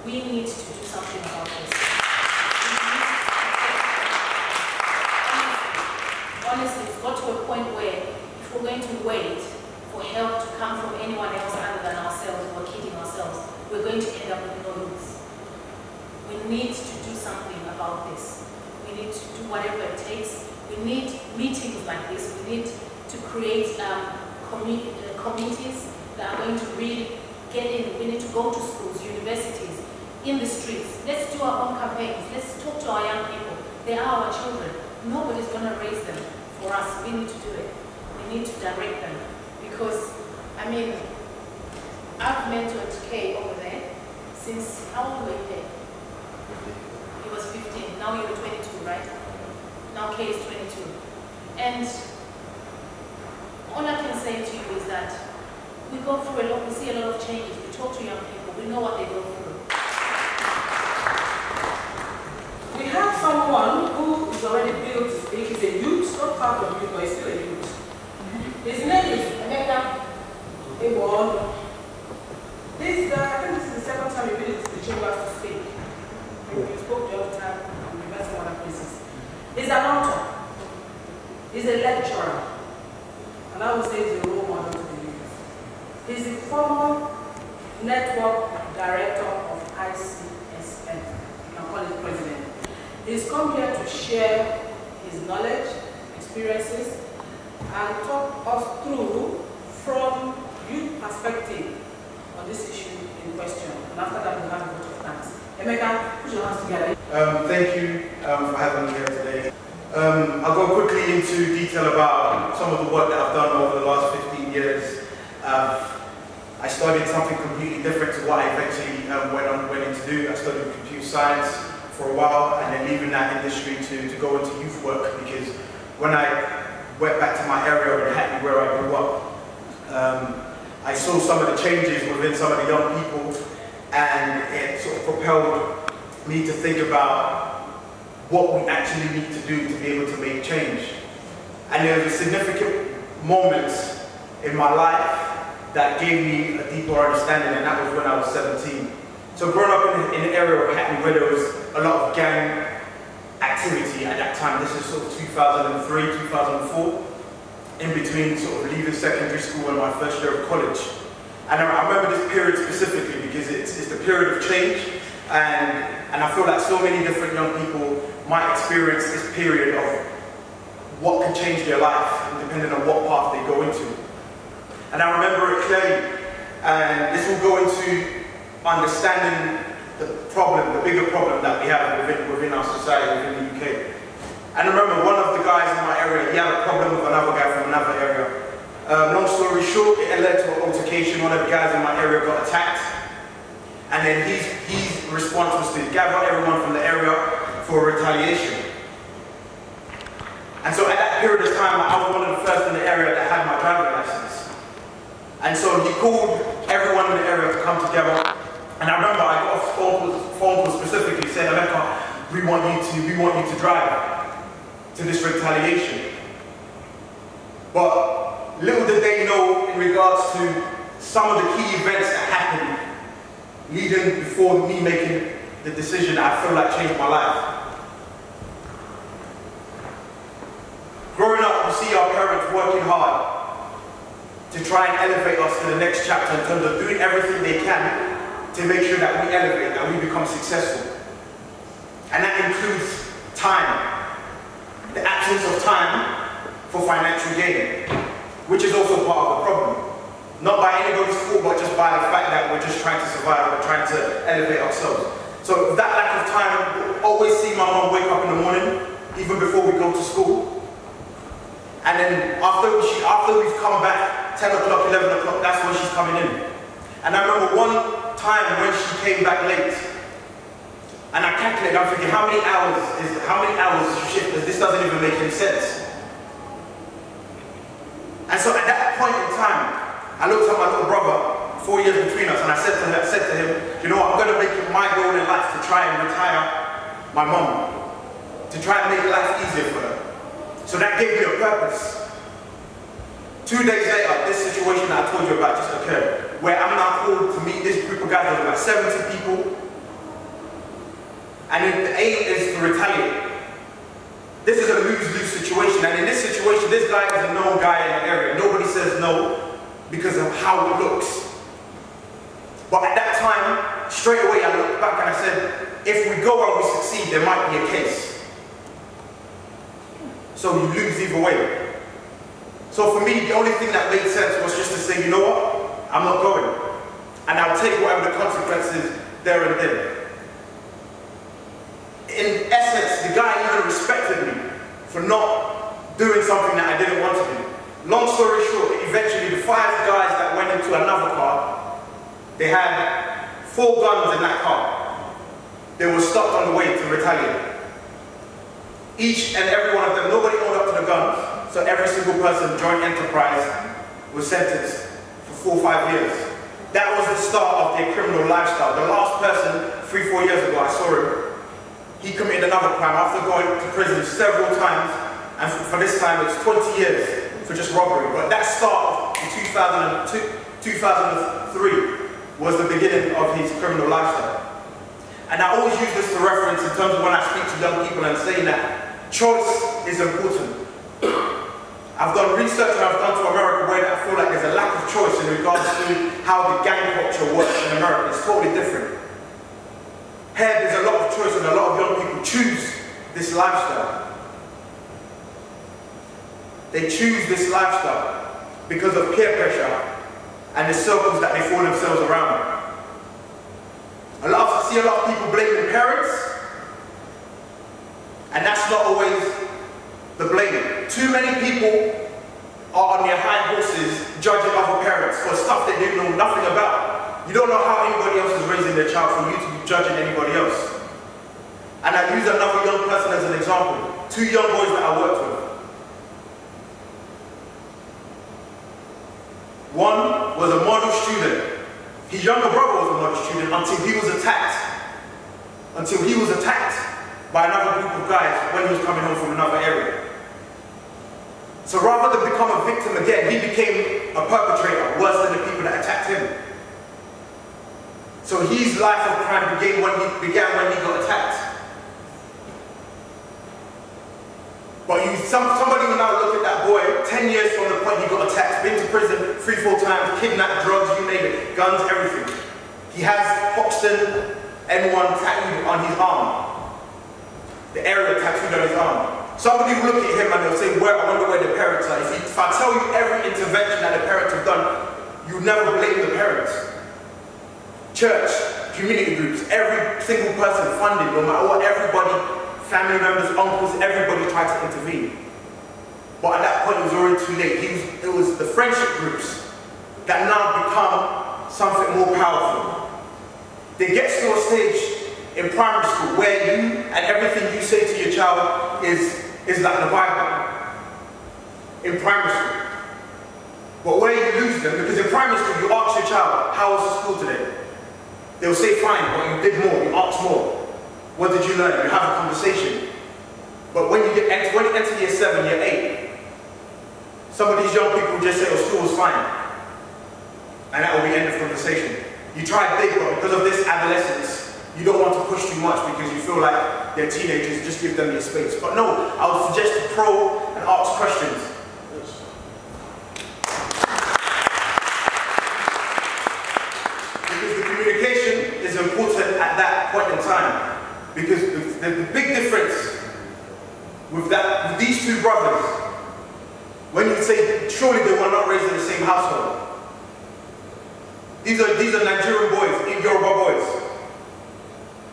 We need to do something about this. Honestly, it's got to a point where if we're going to wait for help to come from anyone else other than ourselves, we're kidding ourselves, we're going to end up with no use. We need to do something about this. We need to do whatever it takes. We need meetings like this. We need to create um, uh, committees that are going to really get in. We need to go to schools, universities, in the streets. Let's do our own campaigns. Let's talk to our young people. They are our children. Nobody's going to raise them for us. We need to do it. We need to direct them. Because, I mean, I've mentored Kay over there since, how old were you there? He was 15. Now you're 22, right? Now Kay is 22. And all I can say to you is that we go through a lot, we see a lot of changes. We talk to young people, we know what they go through. We have someone who is already built to speak. He's a youth, part of youth, but he's still a youth. His name is Emeka Ewon. This, uh, I think this is the second time you've been to the chamber to speak. You spoke the other time, you met some other places. He's an author. He's a lecturer. And I would say he's a role model to the youth. He's the former network director of ICSN. You can call it president. He's come here to share his knowledge, experiences, and talk us through from youth perspective on this issue in question. And after that, we'll have a vote of thanks. Emeka, put your hands together. Um, thank you um, for having me here today. Um, I'll go quickly into detail about some of the work that I've done over the last 15 years. Uh, I studied something completely different to what I eventually um, went on went into do. I studied computer science for a while and then leaving that industry to, to go into youth work because when I went back to my area in Hackney where I grew up, um, I saw some of the changes within some of the young people and it sort of propelled me to think about what we actually need to do to be able to make change. And there a significant moments in my life that gave me a deeper understanding, and that was when I was 17. So growing up in, in an area of Hackney where there was a lot of gang activity at that time, this is sort of 2003, 2004, in between sort of leaving secondary school and my first year of college. And I remember this period specifically because it's, it's the period of change, and, and I feel like so many different young people might experience this period of what can change their life, depending on what path they go into. And I remember it clearly, and this will go into understanding the problem, the bigger problem that we have within, within our society, within the UK. And I remember one of the guys in my area, he had a problem with another guy from another area. Um, long story short, it led to an altercation. One of the guys in my area got attacked. And then his, his response was to gather everyone from the area for retaliation. And so at that period of time, I was one of the first in the area that had my driving license. And so he called everyone in the area to come together. And I remember I got a phone call, phone call specifically saying, Emeka, we want you to, we want you to drive to this retaliation. But little did they know in regards to some of the key events that happened leading before me making the decision that I feel like changed my life. Growing up, we see our parents working hard to try and elevate us to the next chapter in terms of doing everything they can to make sure that we elevate, that we become successful. And that includes time, the absence of time for financial gain, which is also part of the problem. Not by anybody's fault, but just by the fact that we're just trying to survive, we're trying to elevate ourselves. So that lack of time, always see my mom wake up in the morning, even before we go to school. And then after, she, after we've come back, 10 o'clock, 11 o'clock, that's when she's coming in. And I remember one time when she came back late, and I calculated, I'm thinking, how many hours is, how many hours shift, this doesn't even make any sense. And so at that point in time, I looked at my little brother, four years between us, and I said to, her, said to him, you know I'm going to make it my goal in life to try and retire my mom, to try and make life easier for her. So that gave me a purpose. Two days later, this situation that I told you about just occurred, where I'm now called to meet this group of guys, there's about 70 people, and the aim is to retaliate. This is a lose-lose situation, and in this situation, this guy is a known guy in the area. Nobody says no because of how it looks. But at that time, straight away, I looked back and I said, if we go and we succeed, there might be a case. So you lose either way. So for me, the only thing that made sense was just to say, you know what? I'm not going. And I'll take whatever the consequences there and then in essence, the guy even respected me for not doing something that I didn't want to do. Long story short, eventually the five guys that went into another car, they had four guns in that car. They were stopped on the way to retaliate. Each and every one of them, nobody owned up to the guns, so every single person, joint enterprise, was sentenced for four or five years. That was the start of their criminal lifestyle. The last person, three, four years ago, I saw him he committed another crime after going to prison several times, and for, this time it's 20 years for just robbery. But that start in 2002, 2003 was the beginning of his criminal lifestyle. And I always use this to reference in terms of when I speak to young people and saying that choice is important. I've done research and I've gone to America where I feel like there's a lack of choice in regards to how the gang culture works in America. It's totally different. Here, there's a lot of choice and a lot of young people choose this lifestyle. They choose this lifestyle because of peer pressure and the circles that they fall themselves around. A lot of, I see a lot of people blaming parents, and that's not always the blame. Too many people are on their high horses judging other parents for stuff they didn't know nothing about. You don't know how anybody else is raising their child for you to be judging anybody else. And I use another young person as an example. Two young boys that I worked with. One was a model student. His younger brother was a model student until he was attacked. Until he was attacked by another group of guys when he was coming home from another area. So rather than become a victim again, he became a perpetrator, worse than the people that attacked him. So his life of crime began when he began when he got attacked. But you, some, somebody will now look at that boy 10 years from the point he got attacked, been to prison three, four times, kidnapped, drugs, you name it, guns, everything. He has Hoxton M1 tattooed on his arm. The area tattooed on his arm. Somebody will look at him and they'll say, well, I wonder where the parents are. If, he, if I tell you every intervention that the parents have done, you never blame the parents church, community groups, every single person funded, no matter what, everybody, family members, uncles, everybody tried to intervene. But at that point, it was already too late. Was, it was the friendship groups that now become something more powerful. They get to a stage in primary school where you and everything you say to your child is, is like the Bible. In primary school. But where you lose them, because in primary school you ask your child, how was the school today? They'll say, fine, but you did more, you asked more. What did you learn? You have a conversation. But when you get when you enter year seven, year eight, some of these young people just say, oh, school was fine. And that will be end of conversation. You try big, but because of this adolescence, you don't want to push too much because you feel like they're teenagers, just give them your space. But no, I would suggest to probe and ask questions. Because the communication is important at that point in time. Because the, the, the big difference with that, with these two brothers, when you say surely they were not raised in the same household, These are, these are Nigerian boys, Yoruba boys.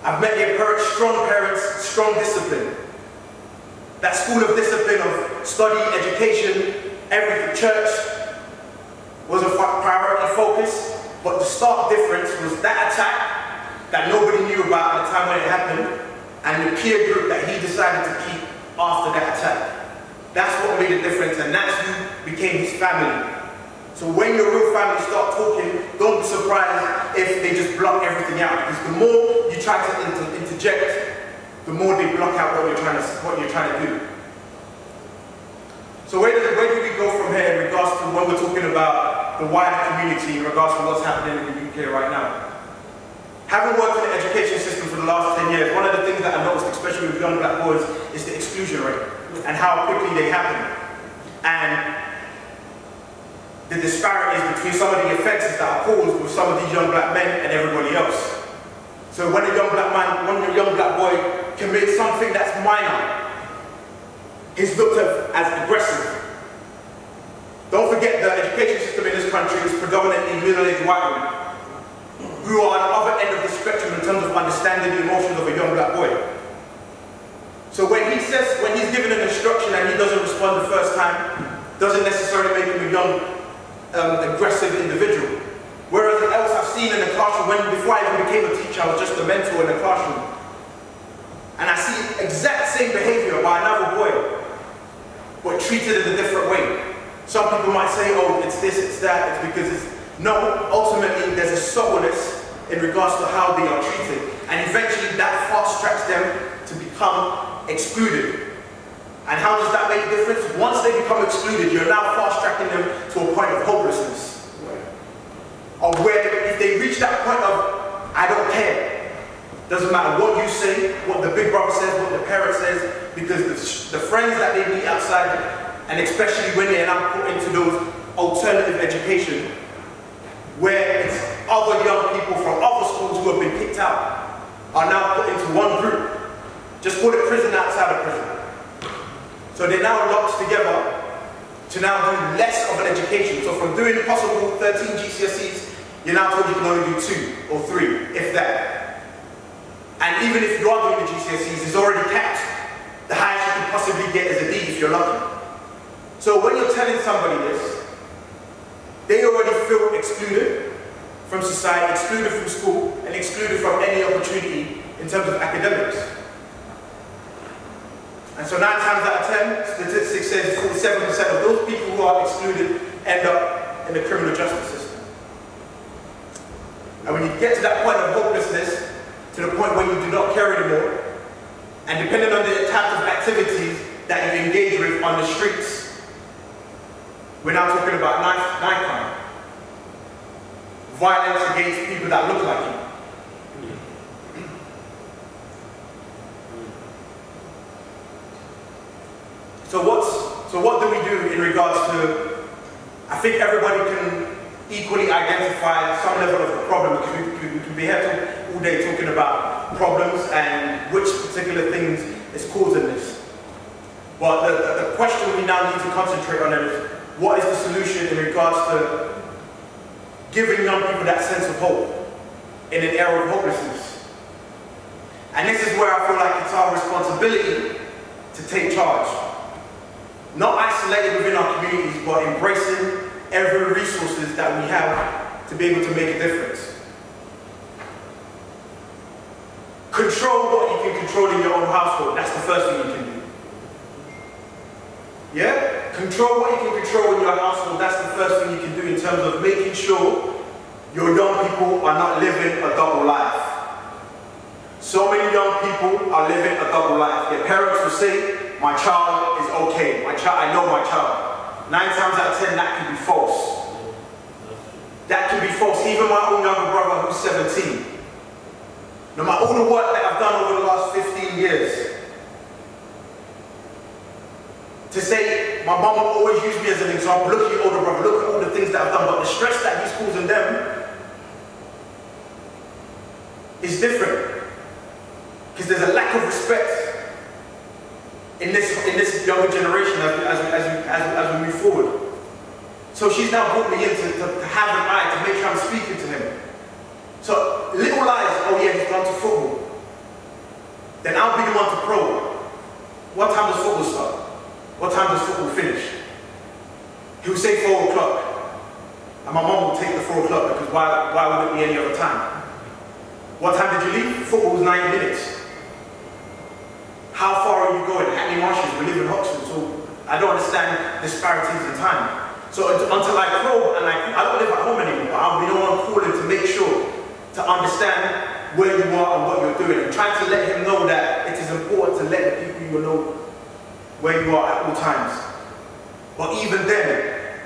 I've met their parents, strong parents, strong discipline. That school of discipline of study, education, everything, church was a priority focus. But the stark difference was that attack that nobody knew about at the time when it happened and the peer group that he decided to keep after that attack. That's what made a difference and that's who became his family. So when your real family start talking, don't be surprised if they just block everything out. Because the more you try to inter interject, the more they block out what you're trying to what you're trying to do. So where, does, where do we go from here in regards to when we're talking about the wider community in regards to what's happening in the UK right now? Having worked in the education system for the last 10 years, one of the things that I noticed, especially with young black boys, is the exclusion rate and how quickly they happen. And the disparities between some of the offences that are caused with some of these young black men and everybody else. So when a young black man, when a young black boy commits something that's minor, he's looked at as aggressive. Don't forget the education system in this country is predominantly middle-aged white men who are on the other end of the spectrum in terms of understanding the emotions of a young black boy. So when he says, when he's given an instruction and he doesn't respond the first time, doesn't necessarily make him a young um, aggressive individual. Whereas else I've seen in the classroom, when before I even became a teacher, I was just a mentor in the classroom. And I see exact same behavior by another boy, but treated in a different way. Some people might say, oh, it's this, it's that, it's because it's... No, ultimately, there's a subtleness in regards to how they are treated. And eventually, that fast tracks them to become excluded and how does that make a difference? Once they become excluded, you're now fast-tracking them to a point of hopelessness. Of where if they reach that point of, I don't care. Doesn't matter what you say, what the big brother says, what the parent says, because the, the friends that they meet outside, and especially when they're now put into those alternative education, where it's other young people from other schools who have been picked out, are now put into one group. Just put a prison outside of prison. So they're now locked together to now do less of an education. So from doing possible 13 GCSEs, you're now told you can only do two or three, if that. And even if you are doing the GCSEs, it's already capped. The highest you can possibly get is a D if you're lucky. So when you're telling somebody this, they already feel excluded from society, excluded from school, and excluded from any opportunity in terms of academics. And so nine times out of ten, statistics says 47% of those people who are excluded end up in the criminal justice system. And when you get to that point of hopelessness, to the point where you do not care anymore, and depending on the type of activities that you engage with on the streets, we're now talking about knife, knife crime. Violence against people that look like you. So what's so what do we do in regards to? I think everybody can equally identify some level of the problem because we, we, can be here all day talking about problems and which particular things is causing this. But the, the, the question we now need to concentrate on is what is the solution in regards to giving young people that sense of hope in an era of hopelessness. And this is where I feel like it's our responsibility to take charge not isolated within our communities, but embracing every resources that we have to be able to make a difference. Control what you can control in your own household. That's the first thing you can do. Yeah? Control what you can control in your household. That's the first thing you can do in terms of making sure your young people are not living a double life. So many young people are living a double life. Their parents will say, my child is okay. My child, I know my child. Nine times out of ten, that can be false. That can be false. Even my own younger brother who's 17. No matter all the work that I've done over the last 15 years, to say, my will always use me as an example, look at your older brother, look at all the things that I've done, but the stress that he's causing them is different. Because there's a lack of respect in this, in this younger generation as, as, as, as, as we move forward. So she's now brought me in to, to, to have an eye to make sure I'm speaking to him. So little lies, oh yeah, he's gone to football. Then I'll be the one to probe. What time does football start? What time does football finish? He will say four o'clock. And my mom will take the four o'clock because why, why would it be any other time? What time did you leave? Football was nine minutes. How far are you going? Hackney Marshes, we live in Oxford, so I don't understand disparities in time. So until I probe, and I, I don't live at home anymore, but I'll be the one calling to make sure, to understand where you are and what you're doing, and trying to let him know that it is important to let the people you know where you are at all times. But even then,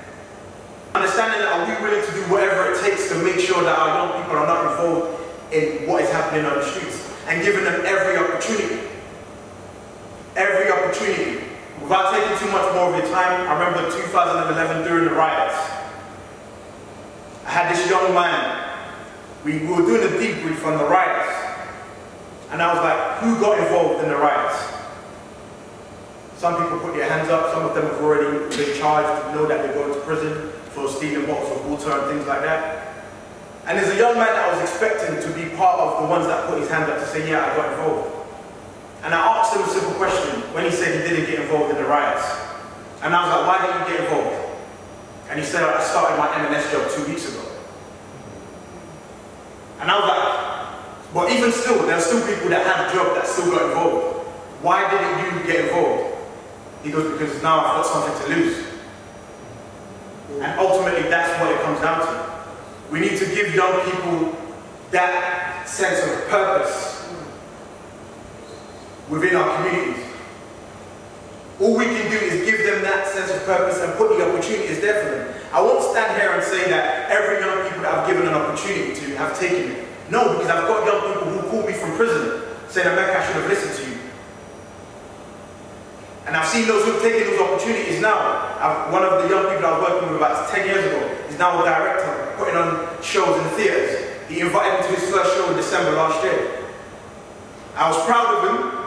understanding that are we willing to do whatever it takes to make sure that our young people are not involved in what is happening on the streets, and giving them every opportunity. Every opportunity. Without taking too much more of your time, I remember 2011 during the riots. I had this young man, we, we were doing a debrief on the riots, and I was like, who got involved in the riots? Some people put their hands up, some of them have already been charged, know that they're going to prison for stealing bottles of water and things like that. And there's a young man that I was expecting to be part of the ones that put his hand up to say, yeah, I got involved. And I asked him a simple question when he said he didn't get involved in the riots. And I was like, why didn't you get involved? And he said, I started my M&S job two weeks ago. And I was like, but even still, there are still people that have a job that still got involved. Why didn't you get involved? He goes, because now I've got something to lose. And ultimately, that's what it comes down to. We need to give young people that sense of purpose within our communities. All we can do is give them that sense of purpose and put the opportunities there for them. I won't stand here and say that every young people that I've given an opportunity to have taken it. No, because I've got young people who call me from prison saying, Emeka, I should have listened to you. And I've seen those who've taken those opportunities now. I've, one of the young people I was working with about 10 years ago is now a director, putting on shows in the theatres. He invited me to his first show in December last year. I was proud of him,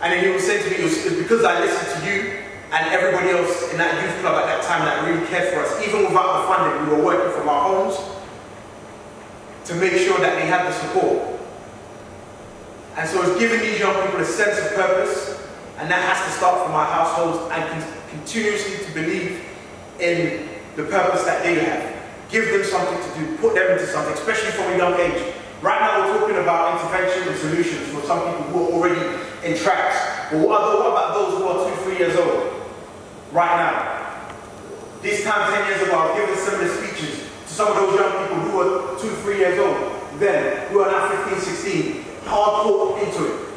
and then he would say to me, it was, it was because I listened to you and everybody else in that youth club at that time that really cared for us. Even without the funding, we were working from our homes to make sure that they had the support. And so it's giving these young people a sense of purpose, and that has to start from our households and con continuously to believe in the purpose that they have. Give them something to do, put them into something, especially from a young age. Right now we're talking about intervention and solutions for some people who are already entrapped. But what, what about those who are two, three years old? Right now. This time 10 years ago, I was giving similar speeches to some of those young people who were two, three years old. Then, who are now 15, 16, hardcore into it.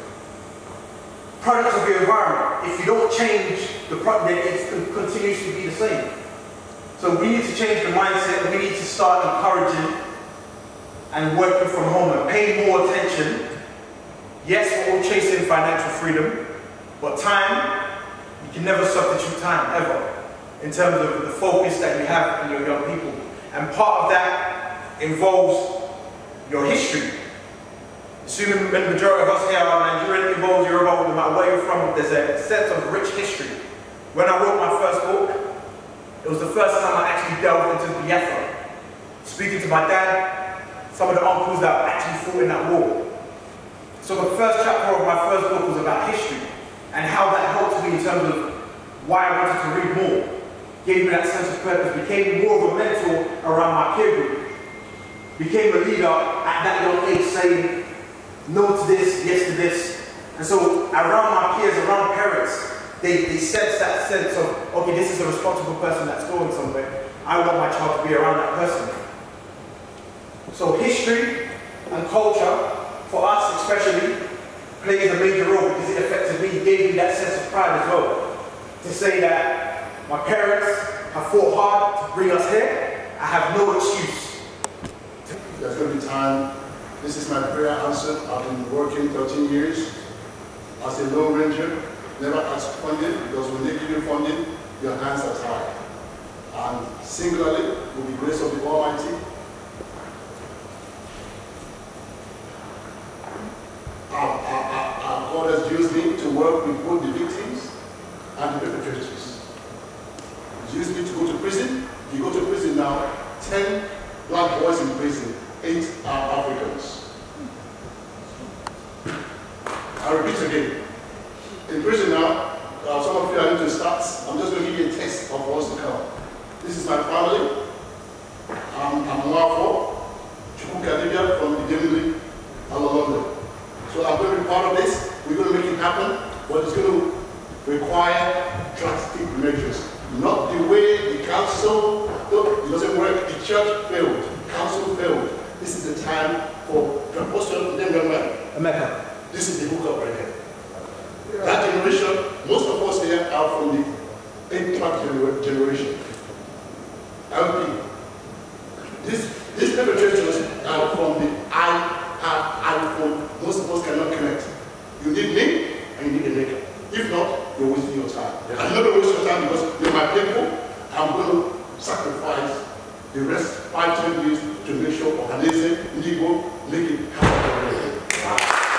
Products of your environment. If you don't change the product, then it continues to be the same. So we need to change the mindset. We need to start encouraging and working from home and paying more attention. Yes, we're all chasing financial freedom, but time, you can never substitute time, ever, in terms of the focus that you have in your young people. And part of that involves your history. Assuming the majority of us here are Nigerian, involves Yoruba, no matter where you're from, there's a sense of rich history. When I wrote my first book, it was the first time I actually delved into the Biafra. Speaking to my dad, some of the uncles that actually fought in that war. So the first chapter of my first book was about history and how that helped me in terms of why I wanted to read more. Gave me that sense of purpose, became more of a mentor around my peer group. Became a leader at that young age saying no to this, yes to this. And so around my peers, around parents, they, they sense that sense of, okay, this is a responsible person that's going somewhere. I want my child to be around that person. So history and culture, for us especially, plays a major role because it affected me, it gave me that sense of pride as well. To say that my parents have fought hard to bring us here, I have no excuse. There's going to be time. This is my prayer answer. I've been working 13 years as a Lone Ranger, never asked funding because when they give you funding, your hands are tied. And singularly, with the grace of the Almighty, our, our, God has used me to work with both the victims and the perpetrators. He's used me to go to prison You go to prison now, 10 black boys in prison, 8 are Africans. I repeat again. In prison now, uh, some of you are into stats. I'm just going to give you a taste of what's to come. This is my family. I'm, I'm Wafo, Chukwukadibia from Idemili. So I'm going to be part of this. We're going to make it happen, but it's going to require drastic measures. Not the way the council, it doesn't work. The church failed, council failed. This is the time for, what's your name, young man? Emeka. This is the hookup right here. That generation, most of us here are from the internet gener generation. LP. This, these perpetrators are from the I have iPhone. Most of us cannot connect. You need me and you need Emeka. If not, you're wasting your time. I'm not going to waste your time because you're my people. I'm going to sacrifice the rest five, ten years to make sure Ohanaeze, Ndigbo, make it happen. Thank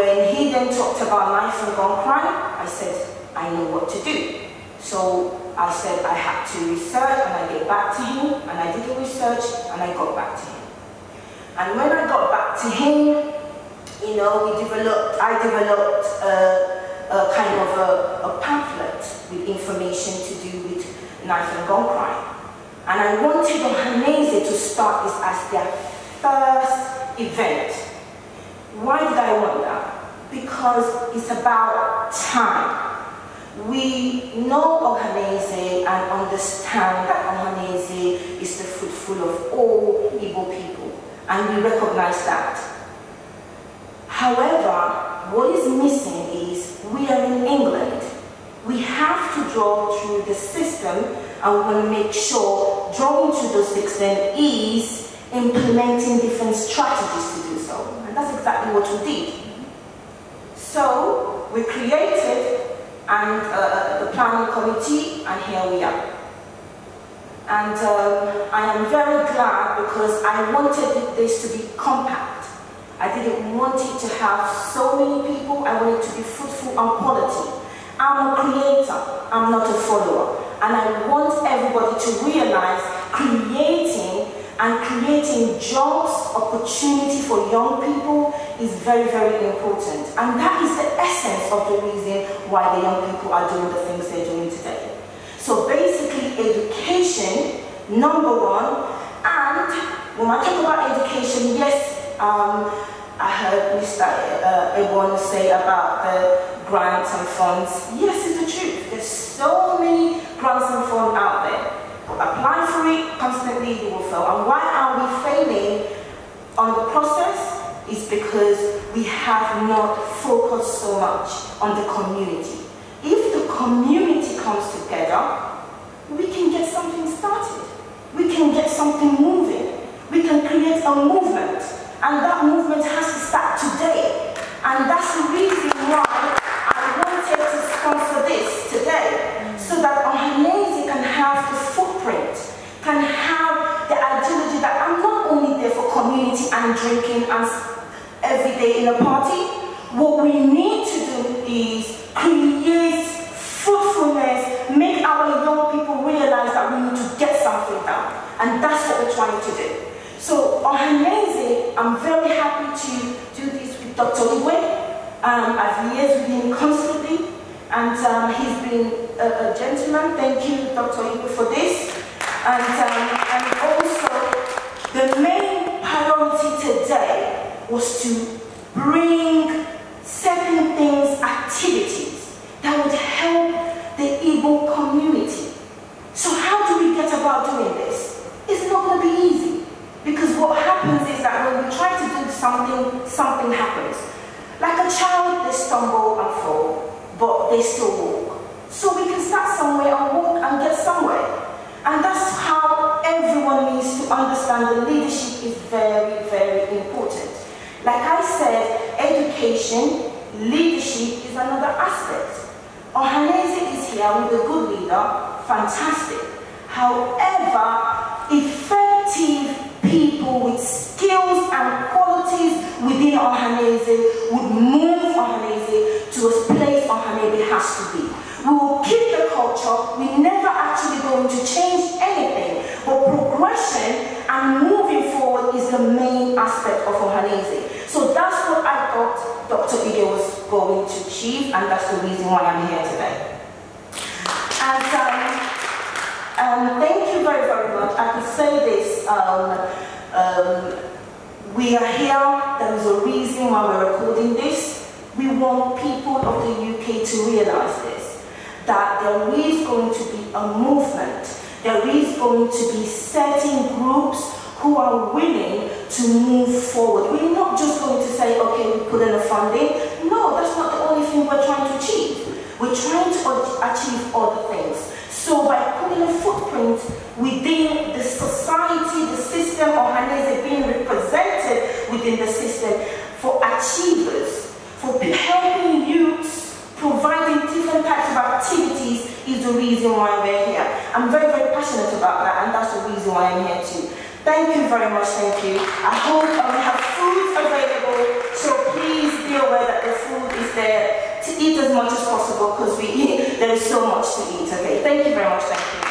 when he then talked about knife and gun crime, I said, I know what to do. So I said I had to research and I get back to him and I did the research and I got back to him. And when I got back to him, you know, we developed, I developed a, a kind of a, a pamphlet with information to do with knife and gun crime. And I wanted Ohanaeze to start this as their first event. Why did I want that? Because it's about time. We know Ohanaeze and understand that Ohanaeze is the fruitful of all Igbo people, and we recognize that. However, what is missing is we are in England. We have to draw through the system and we want to make sure drawing to the system is implementing different strategies to do so. That's exactly what we did. So we created and uh, the planning committee and here we are. And um, I am very glad because I wanted this to be compact. I didn't want it to have so many people. I wanted to be fruitful and quality. I'm a creator. I'm not a follower. And I want everybody to realize creating and creating jobs, opportunity for young people is very, very important. And that is the essence of the reason why the young people are doing the things they're doing today. So basically, education, number one, and when I talk about education, yes, um, I heard Mr. Uh, Ebon say about the grants and funds. Yes, it's the truth. There's so many grants and funds out there. Apply for it, constantly you will fail. And why are we failing on the process? Is because we have not focused so much on the community. If the community comes together, we can get something started. We can get something moving. We can create a movement. And that movement has to start today. And that's the reason why I wanted to sponsor this today. So that Ohanaeze can have the footprint, can have the ideology that I'm not only there for community and drinking and every day in a party. What we need to do is create fruitfulness, make our young people realize that we need to get something done. And that's what we're trying to do. So Ohanaeze, I'm very happy to do this with Dr. Igwe. Um, I've liaised with him constantly, and um, he's been a, a, gentleman. Thank you, Dr. Igwe, for this. And, um, and also, the main priority today was to bring certain things, activities that would help the Igbo community. So how do we get about doing this? It's not going to be easy. Because what happens is that when we try to do something, something happens. Like a child, they stumble and fall, but they still walk. So we can start somewhere and walk and get somewhere. And that's how everyone needs to understand the leadership is very, very important. Like I said, education, leadership is another aspect. Ohanaeze is here with a good leader, fantastic. However, effective people with skills and qualities within Ohanaeze would move Ohanaeze to a place Ohanaeze has to be. We will keep the culture, we're never actually going to change anything, but progression and moving forward is the main aspect of Ohanaeze. So that's what I thought Dr. Igwe was going to achieve, and that's the reason why I'm here today. And um, um, thank you very, very much. I could say this. Um, um, we are here. There is a reason why we're recording this. We want people of the UK to realize this, that there is going to be a movement. There is going to be certain groups who are willing to move forward. We're not just going to say, okay, we put in a funding. No, that's not the only thing we're trying to achieve. We're trying to achieve other things. So by putting a footprint within the society, the system, of Hanese being represented within the system for achievers, for helping youth. Providing different types of activities is the reason why we're here. I'm very, very passionate about that, and that's the reason why I'm here too. Thank you very much, thank you. I hope we have food available, so please be aware that the food is there to eat as much as possible because we [laughs] there is so much to eat. Okay, thank you very much, thank you.